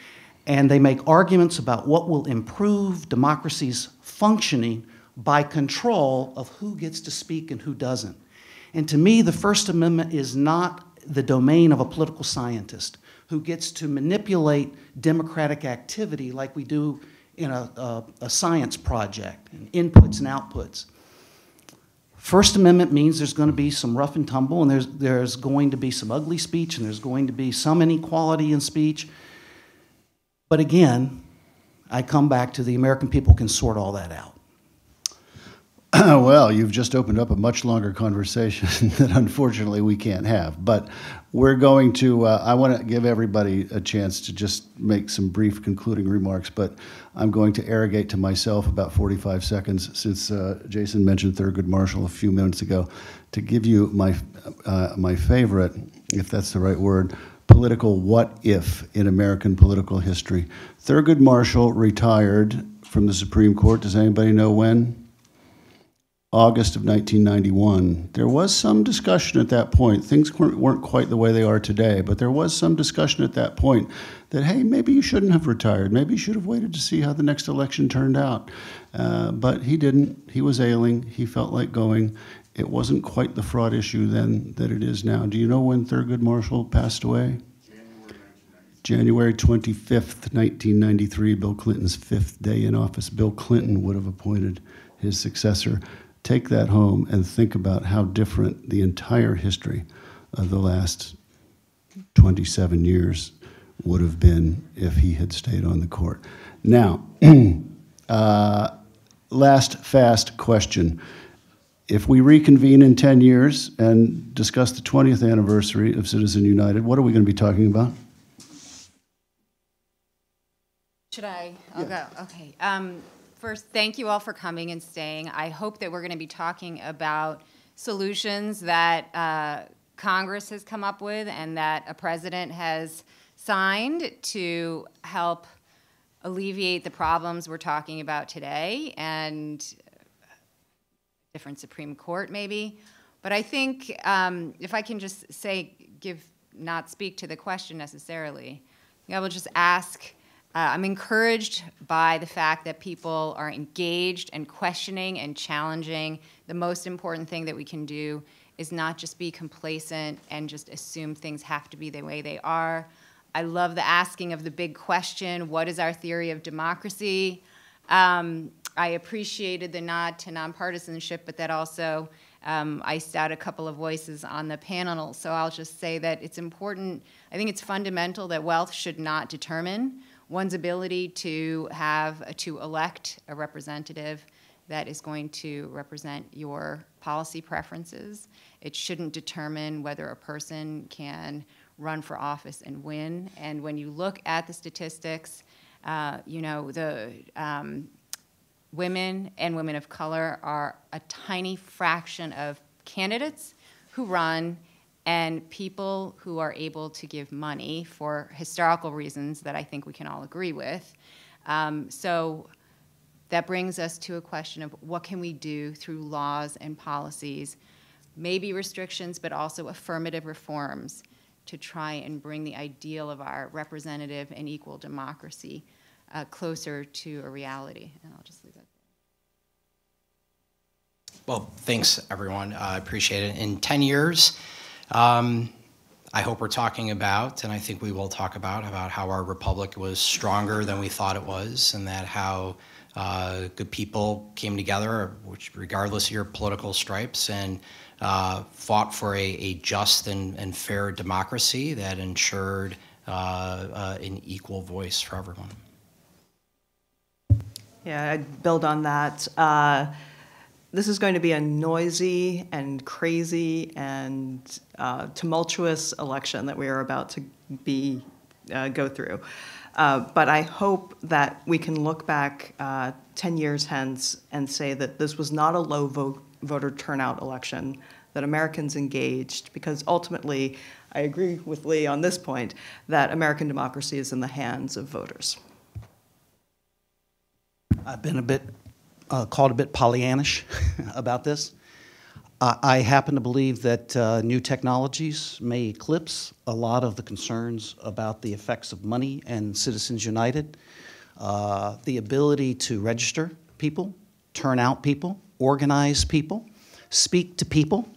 And they make arguments about what will improve democracy's functioning by control of who gets to speak and who doesn't. And to me, the First Amendment is not the domain of a political scientist who gets to manipulate democratic activity like we do in a, a, a science project, and inputs and outputs. First Amendment means there's going to be some rough and tumble, and there's, there's going to be some ugly speech, and there's going to be some inequality in speech. But again, I come back to the American people can sort all that out. well, you've just opened up a much longer conversation that unfortunately we can't have. But we're going to, uh, I want to give everybody a chance to just make some brief concluding remarks, but I'm going to arrogate to myself about 45 seconds since uh, Jason mentioned Thurgood Marshall a few minutes ago to give you my, uh, my favorite, if that's the right word, political what if in American political history. Thurgood Marshall retired from the Supreme Court. Does anybody know when? August of 1991, there was some discussion at that point. Things weren't, quite the way they are today, but there was some discussion at that point that, hey, maybe you shouldn't have retired. Maybe you should have waited to see how the next election turned out. Uh, but he didn't. He was ailing. He felt like going. It wasn't quite the fraud issue then that it is now. Do you know when Thurgood Marshall passed away? January 25th, 1993, Bill Clinton's fifth day in office. Bill Clinton would have appointed his successor. Take that home and think about how different the entire history of the last 27 years would have been if he had stayed on the court. Now, uh, last fast question. If we reconvene in 10 years and discuss the 20th anniversary of Citizen United, what are we going to be talking about? Should I? I'll go. Okay. Um, first, thank you all for coming and staying. I hope that we're going to be talking about solutions that uh, Congress has come up with and that a president has signed to help alleviate the problems we're talking about today and different Supreme Court maybe. But I think um, if I can just say, give, not speak to the question necessarily, I will just ask uh, I'm encouraged by the fact that people are engaged and questioning and challenging. The most important thing that we can do is not just be complacent and just assume things have to be the way they are. I love the asking of the big question what is our theory of democracy? Um, I appreciated the nod to nonpartisanship, but that also um, iced out a couple of voices on the panel. So I'll just say that it's important, I think it's fundamental that wealth should not determine one's ability to have to elect a representative that is going to represent your policy preferences. It shouldn't determine whether a person can run for office and win. And when you look at the statistics, uh, you know the um, women and women of color are a tiny fraction of candidates who run and people who are able to give money for historical reasons that I think we can all agree with. Um, so that brings us to a question of what can we do through laws and policies, maybe restrictions, but also affirmative reforms to try and bring the ideal of our representative and equal democracy uh, closer to a reality. And I'll just leave that. Well, thanks, everyone. I appreciate it. In 10 years, um, I hope we're talking about, and I think we will talk about, about how our republic was stronger than we thought it was, and that how uh, good people came together, which regardless of your political stripes, and uh, fought for a, a just and, and, fair democracy that ensured uh, uh an equal voice for everyone. Yeah, I'd build on that. This is going to be a noisy and crazy and uh, tumultuous election that we are about to be uh, go through. Uh, but I hope that we can look back uh, 10 years hence and say that this was not a low vote, voter turnout election, that Americans engaged, because ultimately, I agree with Lee on this point, that American democracy is in the hands of voters. I've been a bit uh, called a bit Pollyannish about this. Uh, I happen to believe that uh, new technologies may eclipse a lot of the concerns about the effects of money and Citizens United. Uh, the ability to register people, turn out people, organize people, speak to people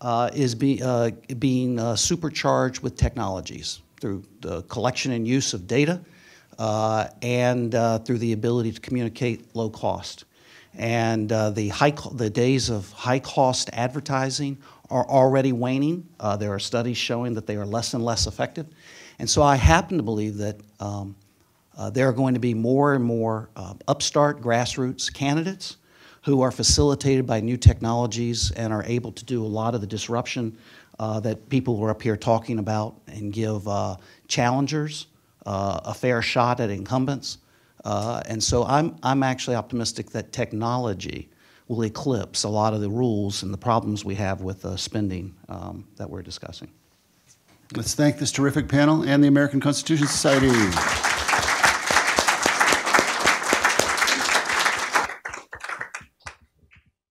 uh, is be, uh, being supercharged with technologies through the collection and use of data and through the ability to communicate low cost and uh, the, high, the days of high cost advertising are already waning. Uh, there are studies showing that they are less and less effective. And so I happen to believe that um, uh, there are going to be more and more uh, upstart grassroots candidates who are facilitated by new technologies and are able to do a lot of the disruption uh, that people were up here talking about and give uh, challengers a fair shot at incumbents. Uh, and so I'm, I'm actually optimistic that technology will eclipse a lot of the rules and the problems we have with uh, spending um, that we're discussing. Let's thank this terrific panel and the American Constitution Society.